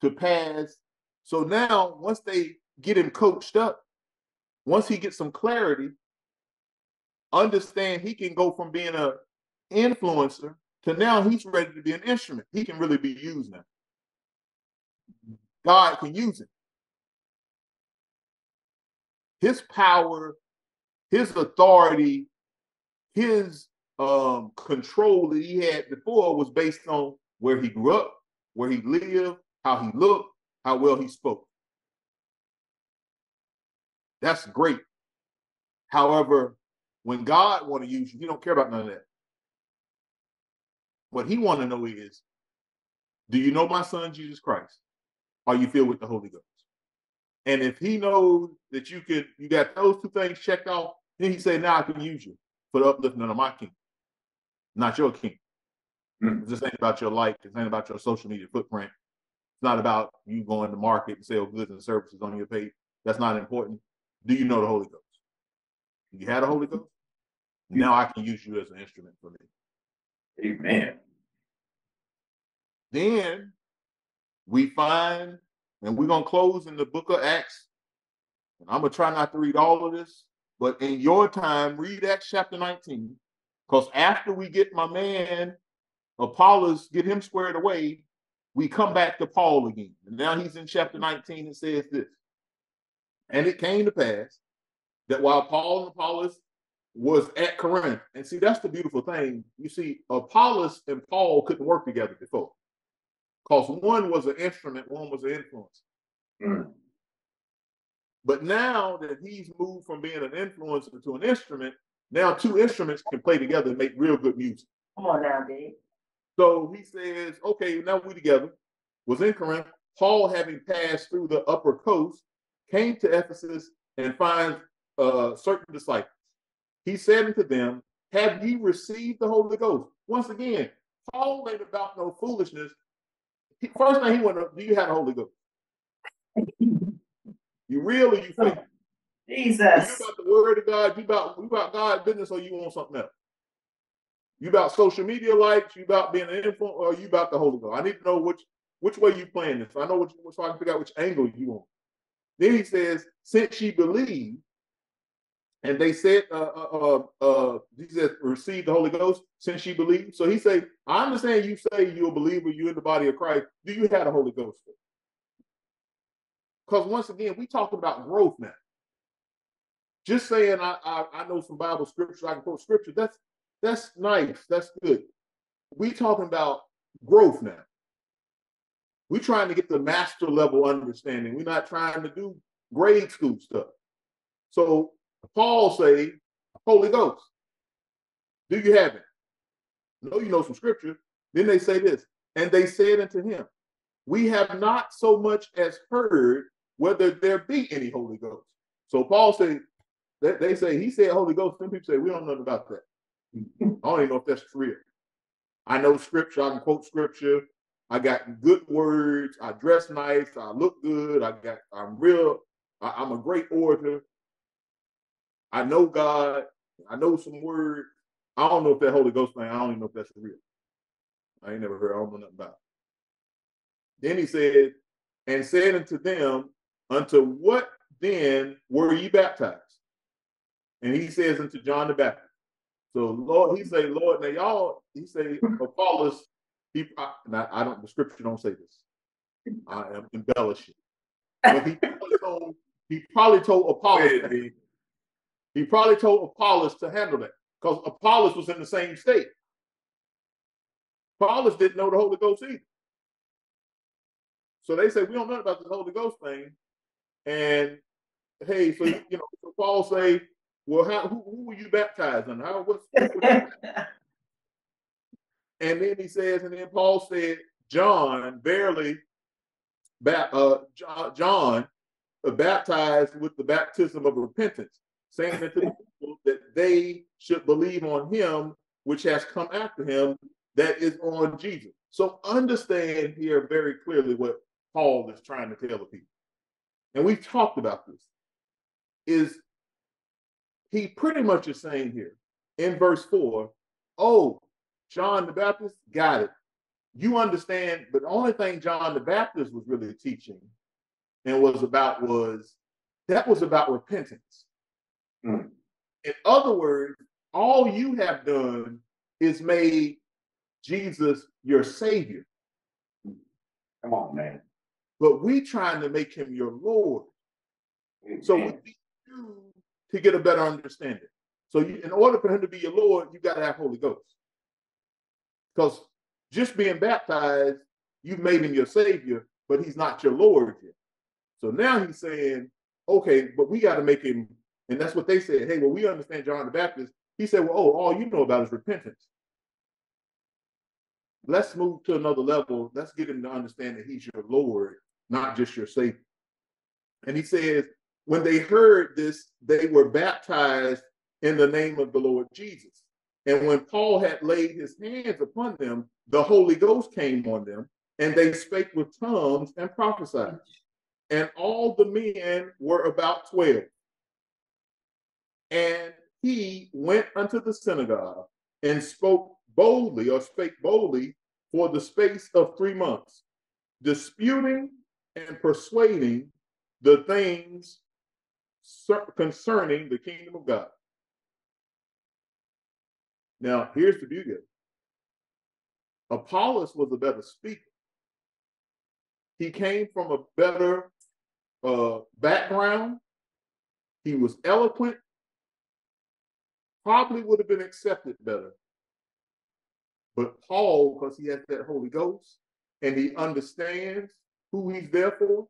to pass, so now once they get him coached up, once he gets some clarity, understand he can go from being a influencer to now he's ready to be an instrument. He can really be used now. God can use him. His power, his authority, his um, control that he had before was based on where he grew up, where he lived, how he looked, how well he spoke. That's great. However, when God want to use you, he don't care about none of that. What he want to know is, do you know my son Jesus Christ? Are you filled with the Holy Ghost? And if he knows that you could, you got those two things checked off, then he say, now I can use you for the uplifting of my kingdom, not your kingdom. Mm. This ain't about your life. This ain't about your social media footprint. It's not about you going to market and sell goods and services on your page. That's not important. Do you know the Holy Ghost? You had a Holy Ghost? Now I can use you as an instrument for me. Amen. Then we find, and we're gonna close in the book of Acts. And I'm gonna try not to read all of this, but in your time, read Acts chapter 19. Because after we get my man Apollos, get him squared away, we come back to Paul again. And now he's in chapter 19 and says this. And it came to pass that while Paul and Apollos was at Corinth, and see, that's the beautiful thing. You see, Apollos and Paul couldn't work together before. Because one was an instrument, one was an influence. Mm. But now that he's moved from being an influencer to an instrument, now two instruments can play together and make real good music. Come on now, Dave. So he says, okay, now we together. Was in Corinth. Paul, having passed through the upper coast, came to Ephesus and finds uh, certain disciples. He said unto them, Have ye received the Holy Ghost? Once again, Paul ain't about no foolishness. First thing he went up, do you have the Holy Ghost? You real or you fake? Are you Jesus. about the word of God? You about you about God business or you want something else? You about social media likes? You about being an influence or you about the Holy Ghost? I need to know which which way you playing this. I know which so I can figure out which angle you want. Then he says, since she believed, and they said, uh, uh, uh, uh, he said, receive the Holy Ghost since she believed. So he say, I understand you say you're a believer, you're in the body of Christ. Do you have the Holy Ghost? Because once again, we talk about growth now. Just saying I, I I know some Bible scripture, I can quote scripture. That's that's nice. That's good. We talking about growth now. We're trying to get the master level understanding. We're not trying to do grade school stuff. So Paul say, Holy Ghost. Do you have it? No, you know some scripture. Then they say this, and they said unto him, We have not so much as heard whether there be any Holy Ghost. So Paul said, they, they say he said Holy Ghost. Some people say we don't know about that. I don't even know if that's real. I know scripture. I can quote scripture. I got good words. I dress nice. I look good. I got. I'm real. I, I'm a great orator. I know God. I know some word. I don't know if that Holy Ghost thing. I don't even know if that's real. I ain't never heard. I don't know nothing about. It. Then he said, and said unto them, unto what then were ye baptized? And he says unto John the Baptist. So Lord, he say, Lord, now y'all, he say, Apollos, he, I, I don't, the scripture don't say this. I am embellishing. But he probably told, he probably told Apollos, he probably told Apollos to handle that because Apollos was in the same state. Apollos didn't know the Holy Ghost either. So they say, we don't know about this Holy Ghost thing. And hey, so you know, so Paul say, well, how who, who were you baptized in? How what's, what's <laughs> and then he says, and then Paul said, John barely uh, John, John uh, baptized with the baptism of repentance, saying unto the <laughs> people that they should believe on him which has come after him, that is on Jesus. So understand here very clearly what Paul is trying to tell the people. And we've talked about this. Is he pretty much is saying here in verse 4, oh, John the Baptist, got it. You understand, but the only thing John the Baptist was really teaching and was about was that was about repentance. Mm. In other words, all you have done is made Jesus your savior, Come on, man. But we trying to make him your Lord. So we need you to get a better understanding. So you, in order for him to be your Lord, you got to have Holy Ghost. Because just being baptized, you've made him your savior, but he's not your Lord yet. So now he's saying, okay, but we got to make him, and that's what they said. Hey, well, we understand John the Baptist. He said, well, oh, all you know about is repentance. Let's move to another level. Let's get him to understand that he's your Lord, not just your Savior. And he says, when they heard this, they were baptized in the name of the Lord Jesus. And when Paul had laid his hands upon them, the Holy Ghost came on them, and they spake with tongues and prophesied. And all the men were about 12. And he went unto the synagogue and spoke boldly or spake boldly for the space of three months, disputing and persuading the things concerning the kingdom of God. Now, here's the beauty of it. Apollos was a better speaker. He came from a better uh, background. He was eloquent. Probably would have been accepted better. But Paul, because he has that Holy Ghost and he understands who he's there for,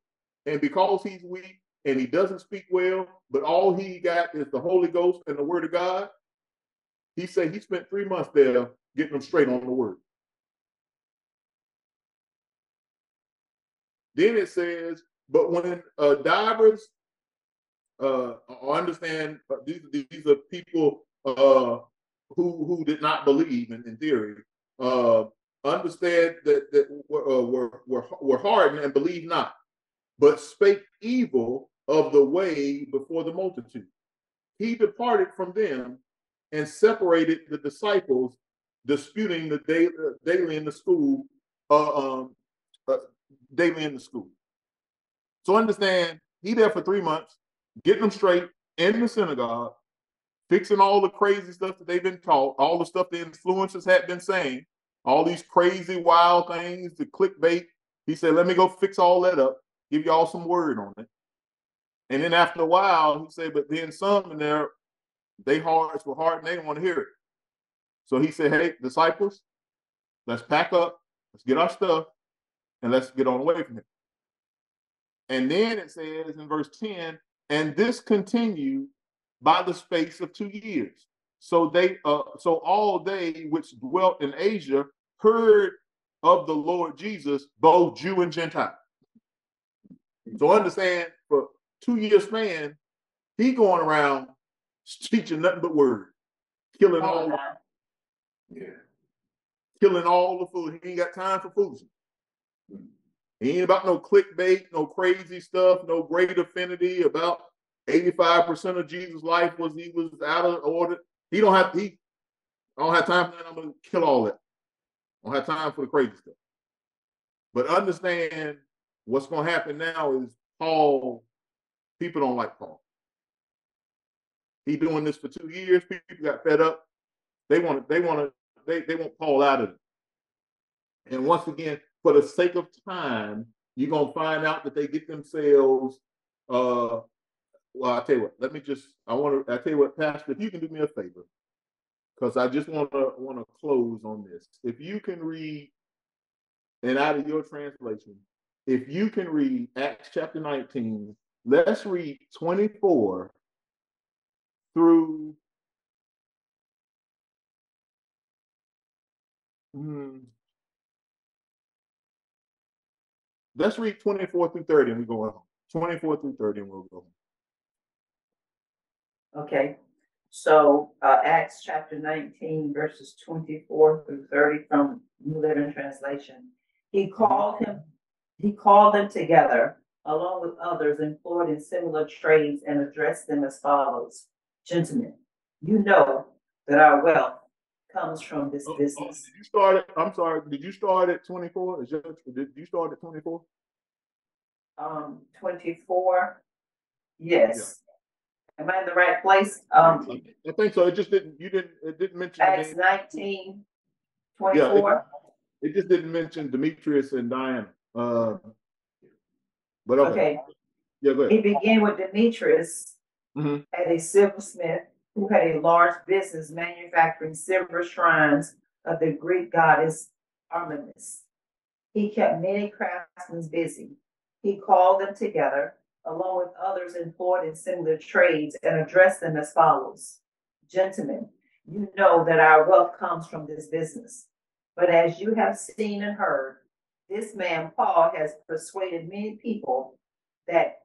and because he's weak and he doesn't speak well, but all he got is the Holy Ghost and the Word of God, he said he spent three months there getting them straight on the Word. Then it says, but when uh, divers uh, understand uh, these, these are people uh, who who did not believe in, in theory, uh, understand that that uh, were, were were hardened and believe not, but spake evil of the way before the multitude. He departed from them and separated the disciples, disputing the day, uh, daily in the school, uh, um, uh, daily in the school. So understand, he there for three months, getting them straight in the synagogue, fixing all the crazy stuff that they've been taught, all the stuff the influencers had been saying, all these crazy wild things, the clickbait. He said, let me go fix all that up, give y'all some word on it. And then after a while, he said, but then some in there, they hearts were hard and they didn't want to hear it. So he said, hey, disciples, let's pack up, let's get our stuff, and let's get on away from here. And then it says in verse 10, and this continued by the space of two years. So they uh, so all they which dwelt in Asia heard of the Lord Jesus, both Jew and Gentile. So understand for two years span, he going around teaching nothing but word, killing oh, all, yeah, killing all the food. He ain't got time for foolishness. He ain't about no clickbait, no crazy stuff, no great affinity about 85% of Jesus' life was he was out of order. He don't have he I don't have time for that. I'm gonna kill all that. I don't have time for the crazy stuff. But understand what's gonna happen now is Paul, people don't like Paul. He doing this for two years. People got fed up. They want to, they want to, they, they want Paul out of it. And once again, for the sake of time, you're gonna find out that they get themselves uh well, I tell you what, let me just I want to I tell you what, Pastor, if you can do me a favor, because I just want to want to close on this. If you can read and out of your translation, if you can read Acts chapter 19, let's read 24 through hmm, let's read 24 through 30 and we go on. 24 through 30 and we'll go on. Okay. So uh, Acts chapter 19, verses 24 through 30 from New Living Translation. He called him, he called them together along with others employed in similar trades and addressed them as follows. Gentlemen, you know that our wealth comes from this oh, oh business. Oh, did you start at, I'm sorry, did you start at 24? Is your, did you start at 24? Um, 24, yes. Am I in the right place? Um, I think so. It just didn't, you didn't, it didn't mention. Acts 19, 24. Yeah, it, it, just didn't mention Demetrius and Diana. Uh, but okay. okay. Yeah, go ahead. He began with Demetrius mm-hmm. a silversmith who had a large business manufacturing silver shrines of the Greek goddess Artemis. He kept many craftsmen busy. He called them together along with others employed in similar trades, and address them as follows. Gentlemen, you know that our wealth comes from this business. But as you have seen and heard, this man Paul has persuaded many people that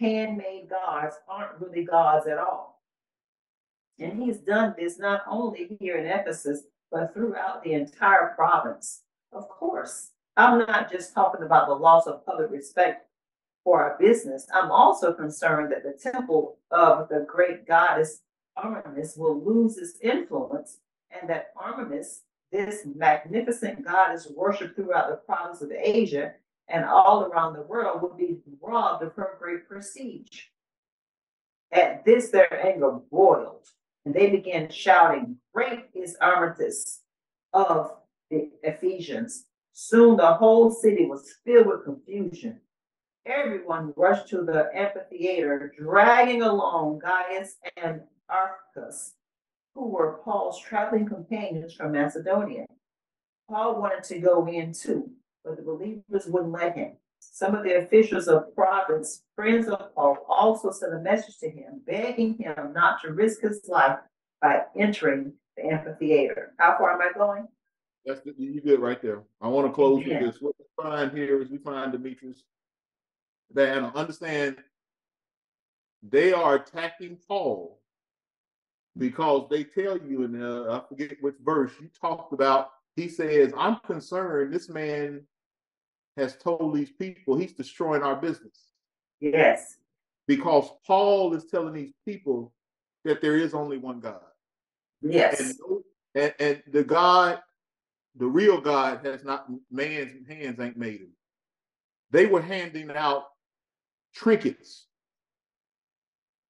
handmade gods aren't really gods at all. And he's done this not only here in Ephesus, but throughout the entire province. Of course, I'm not just talking about the loss of public respect for our business. I'm also concerned that the temple of the great goddess Artemis will lose its influence and that Artemis, this magnificent goddess worshipped throughout the province of Asia and all around the world, will be robbed of her great prestige. At this, their anger boiled, and they began shouting, Great is Artemis of the Ephesians. Soon the whole city was filled with confusion. Everyone rushed to the amphitheater, dragging along Gaius and Archicus, who were Paul's traveling companions from Macedonia. Paul wanted to go in too, but the believers wouldn't let him. Some of the officials of province, friends of Paul, also sent a message to him, begging him not to risk his life by entering the amphitheater. How far am I going? That's the, you good right there. I want to close Yeah. with this. What we find here is we find Demetrius that understand they are attacking Paul because they tell you, and uh, I forget which verse you talked about. He says, "I'm concerned. This man has told these people he's destroying our business Yes. because Paul is telling these people that there is only one God." Yes. and, and and the God, the real God, has not man's hands ain't made him. They were handing out trinkets,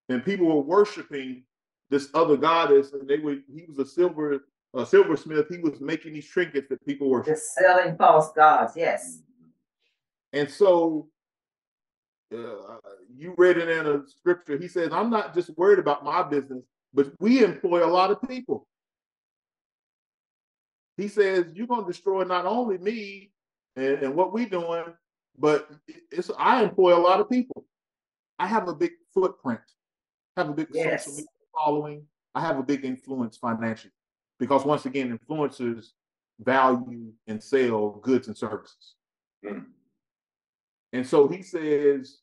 and people were worshiping this other goddess, and they were. He was a silver a silversmith. He was making these trinkets that people were Just selling false gods. Yes. and so. Uh, you read it in a scripture. He says, "I'm not just worried about my business, but we employ a lot of people." he says you're going to destroy not only me and, and what we're doing but it's i employ a lot of people i have a big footprint have a big Yes. social media following i have a big influence financially because once again influencers value and sell goods and services Mm. and so he says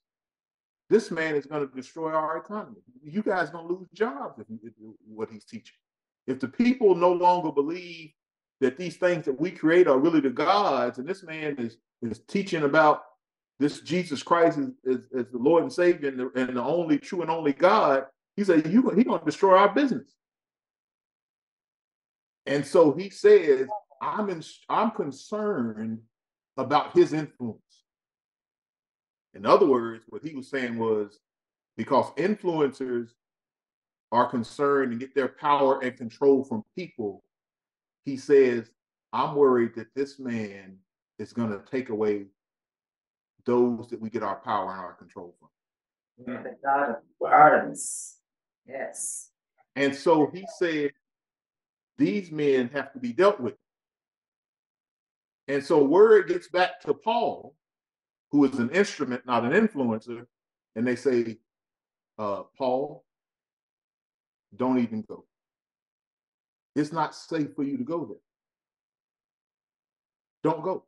this man is going to destroy our economy you guys going to lose jobs if, if what he's teaching if the people no longer believe that these things that we create are really the gods, and this man is is teaching about this Jesus Christ is, is, is the Lord and Savior and the, and the only true and only God, he said, you he gonna destroy our business. And so he says, I'm in, I'm concerned about his influence. In other words, what he was saying was because influencers are concerned and get their power and control from people, he says, I'm worried that this man is going to take away those that we get our power and our control from. The god of Artemis. Yes. And so he said, these men have to be dealt with. And so word gets back to Paul, who is an instrument, not an influencer, and they say, uh, Paul, don't even go. It's not safe for you to go there. Don't go.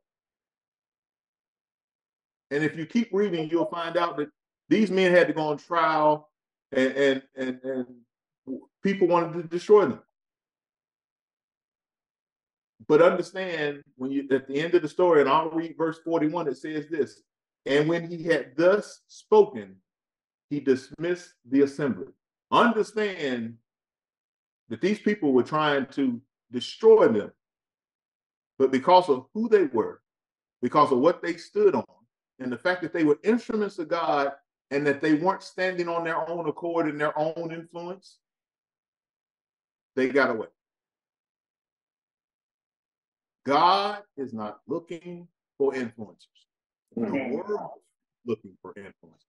And if you keep reading, you'll find out that these men had to go on trial and and and, and people wanted to destroy them. But understand when you at the end of the story, and I'll read verse 41, it says this: and when he had thus spoken, he dismissed the assembly. Understand that these people were trying to destroy them. But because of who they were, because of what they stood on, and the fact that they were instruments of God and that they weren't standing on their own accord and their own influence, they got away. God is not looking for influencers. The Amen. world is looking for influencers.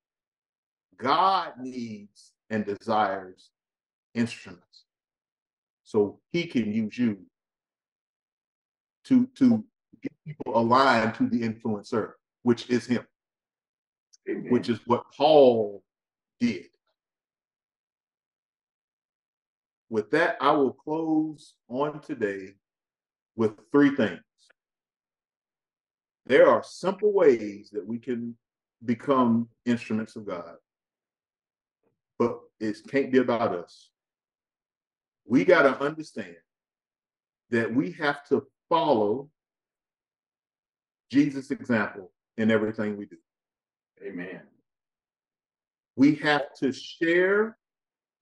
God needs and desires instruments. So he can use you to, to get people aligned to the influencer, which is him. Amen. which is what Paul did. With that, I will close on today with three things. There are simple ways that we can become instruments of God, but it can't be about us. We got to understand that we have to follow Jesus' example in everything we do. Amen. We have to share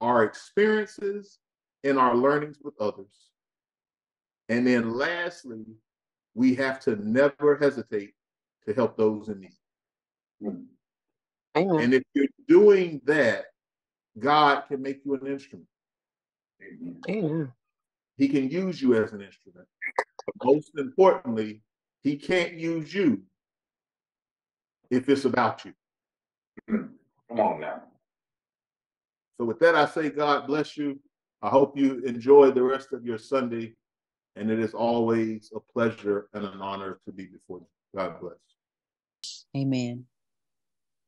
our experiences and our learnings with others. And then lastly, we have to never hesitate to help those in need. Mm. Amen. And if you're doing that, God can make you an instrument. Amen. Amen. He can use you as an instrument. But most importantly, he can't use you if it's about you. <clears throat> Come on now. So with that, I say God bless you. I hope you enjoy the rest of your Sunday. And it is always a pleasure and an honor to be before you. God bless. Amen.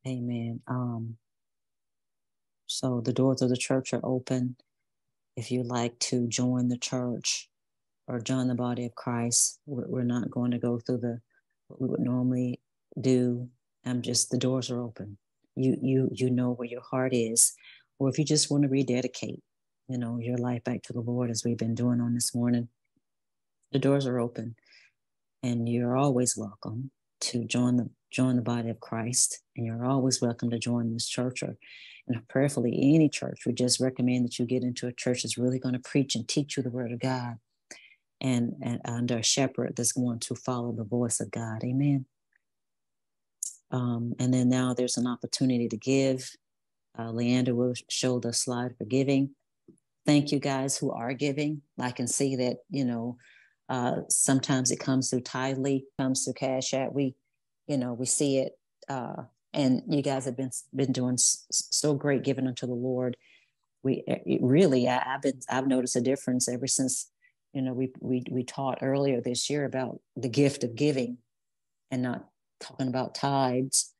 Amen. Um, so the doors of the church are open. If you'd like to join the church or join the body of Christ, we're, not going to go through the what we would normally do. I'm just the doors are open. You you you know where your heart is, or if you just want to rededicate, you know, your life back to the Lord as we've been doing on this morning, the doors are open, and you're always welcome to join the join the body of Christ, and you're always welcome to join this church or, and prayerfully any church. We just recommend that you get into a church that's really going to preach and teach you the Word of God, and and under a shepherd that's going to follow the voice of God. Amen. Um, and then now there's an opportunity to give. Uh, Leander will show the slide for giving. Thank you guys who are giving. I can see that you know uh, sometimes it comes through Tithely, comes through Cash App. We you know we see it uh and you guys have been been doing so great giving unto the lord we really I, have been i've noticed a difference ever since you know we we we taught earlier this year about the gift of giving and not talking about tithes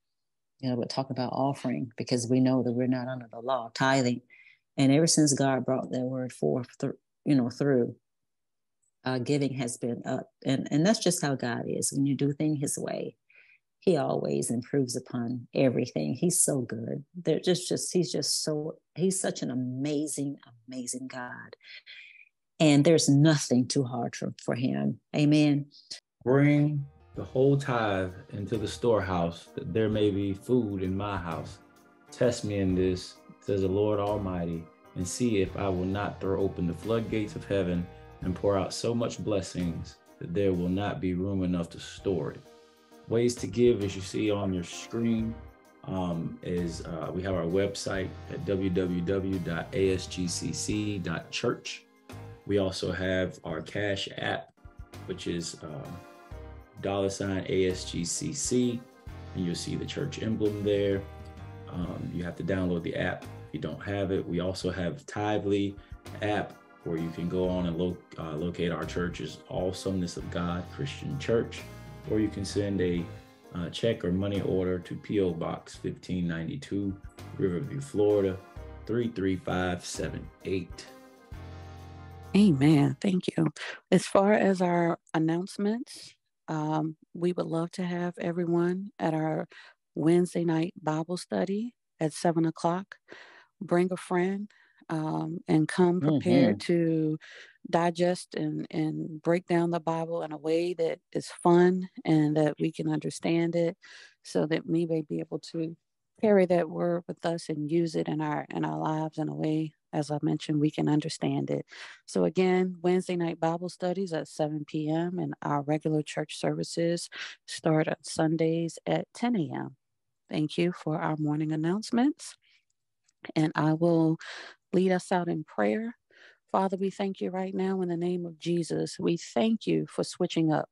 you know but talking about offering because we know that we're not under the law tithing and ever since god brought that word forth you know through uh, giving has been up and and that's just how god is when you do things his way he always improves upon everything. He's so good. They're just, just, he's just so, he's such an amazing, amazing God. And there's nothing too hard for, for him. Amen. Bring the whole tithe into the storehouse, that there may be food in my house. Test me in this, says the Lord Almighty, and see if I will not throw open the floodgates of heaven and pour out so much blessings that there will not be room enough to store it. Ways to give as you see on your screen um, is uh, we have our website at www.asgcc.church we also have our cash app which is um, dollar sign asgcc and you'll see the church emblem there. Um, you have to download the app if you don't have it. We also have Tithely app where you can go on and lo- uh, locate our church is awesomeness of god christian church or you can send a uh, check or money order to P.O. Box 1592, Riverview, Florida 33578. Amen. Thank you. As far as our announcements, um, we would love to have everyone at our Wednesday night Bible study at seven o'clock. Bring a friend um, and come prepared Mhm. to digest and, and break down the Bible in a way that is fun and that we can understand it so that we may be able to carry that word with us and use it in our in our lives in a way as I mentioned, we can understand it. So, again, Wednesday night Bible studies at 7 p.m., and our regular church services start on Sundays at 10 a.m. Thank you for our morning announcements. And I will lead us out in prayer. Father, we thank you right now in the name of Jesus. We thank you for switching up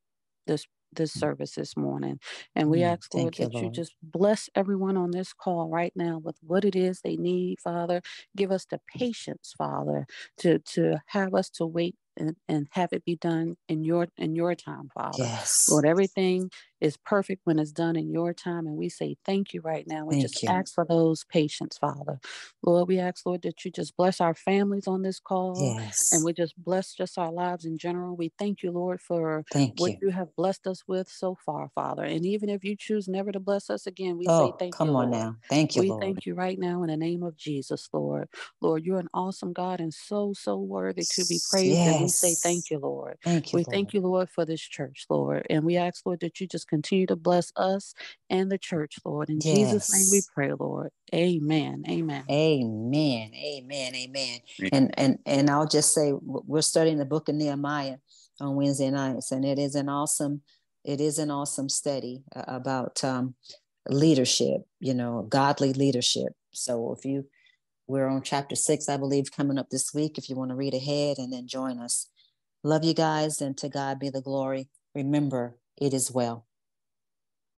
this this service this morning. And we Mm, ask, Lord, you, that you just bless everyone on this call right now with what it is they need, Father. Give us the patience, Father, to, to have us to wait and, and have it be done in your in your time, Father. Yes. Lord, everything is perfect when it's done in your time. And we say thank you right now. We Thank just you. ask for those patients, Father. Lord, we ask, Lord, that you just bless our families on this call. Yes. And we just bless just our lives in general. We thank you, Lord, for Thank what you. you have blessed us with so far, Father. And even if you choose never to bless us again, we Oh, say thank come you, Come on now. Thank you, We Lord. thank you right now in the name of Jesus, Lord. Lord, you're an awesome God and so, so worthy to be praised. And we say thank you, Lord. Thank you, We Lord. thank you, Lord, for this church, Lord. And we ask, Lord, that you just continue to bless us and the church, Lord. In Jesus' name we pray, Lord. Amen. Amen. Amen. Amen. Amen. And and and I'll just say we're studying the book of Nehemiah on Wednesday nights, and it is an awesome, it is an awesome study uh, about um, leadership. You know, godly leadership. So if you we're on chapter six, I believe, coming up this week. If you want to read ahead and then join us, love you guys, and to God be the glory. Remember, it is well.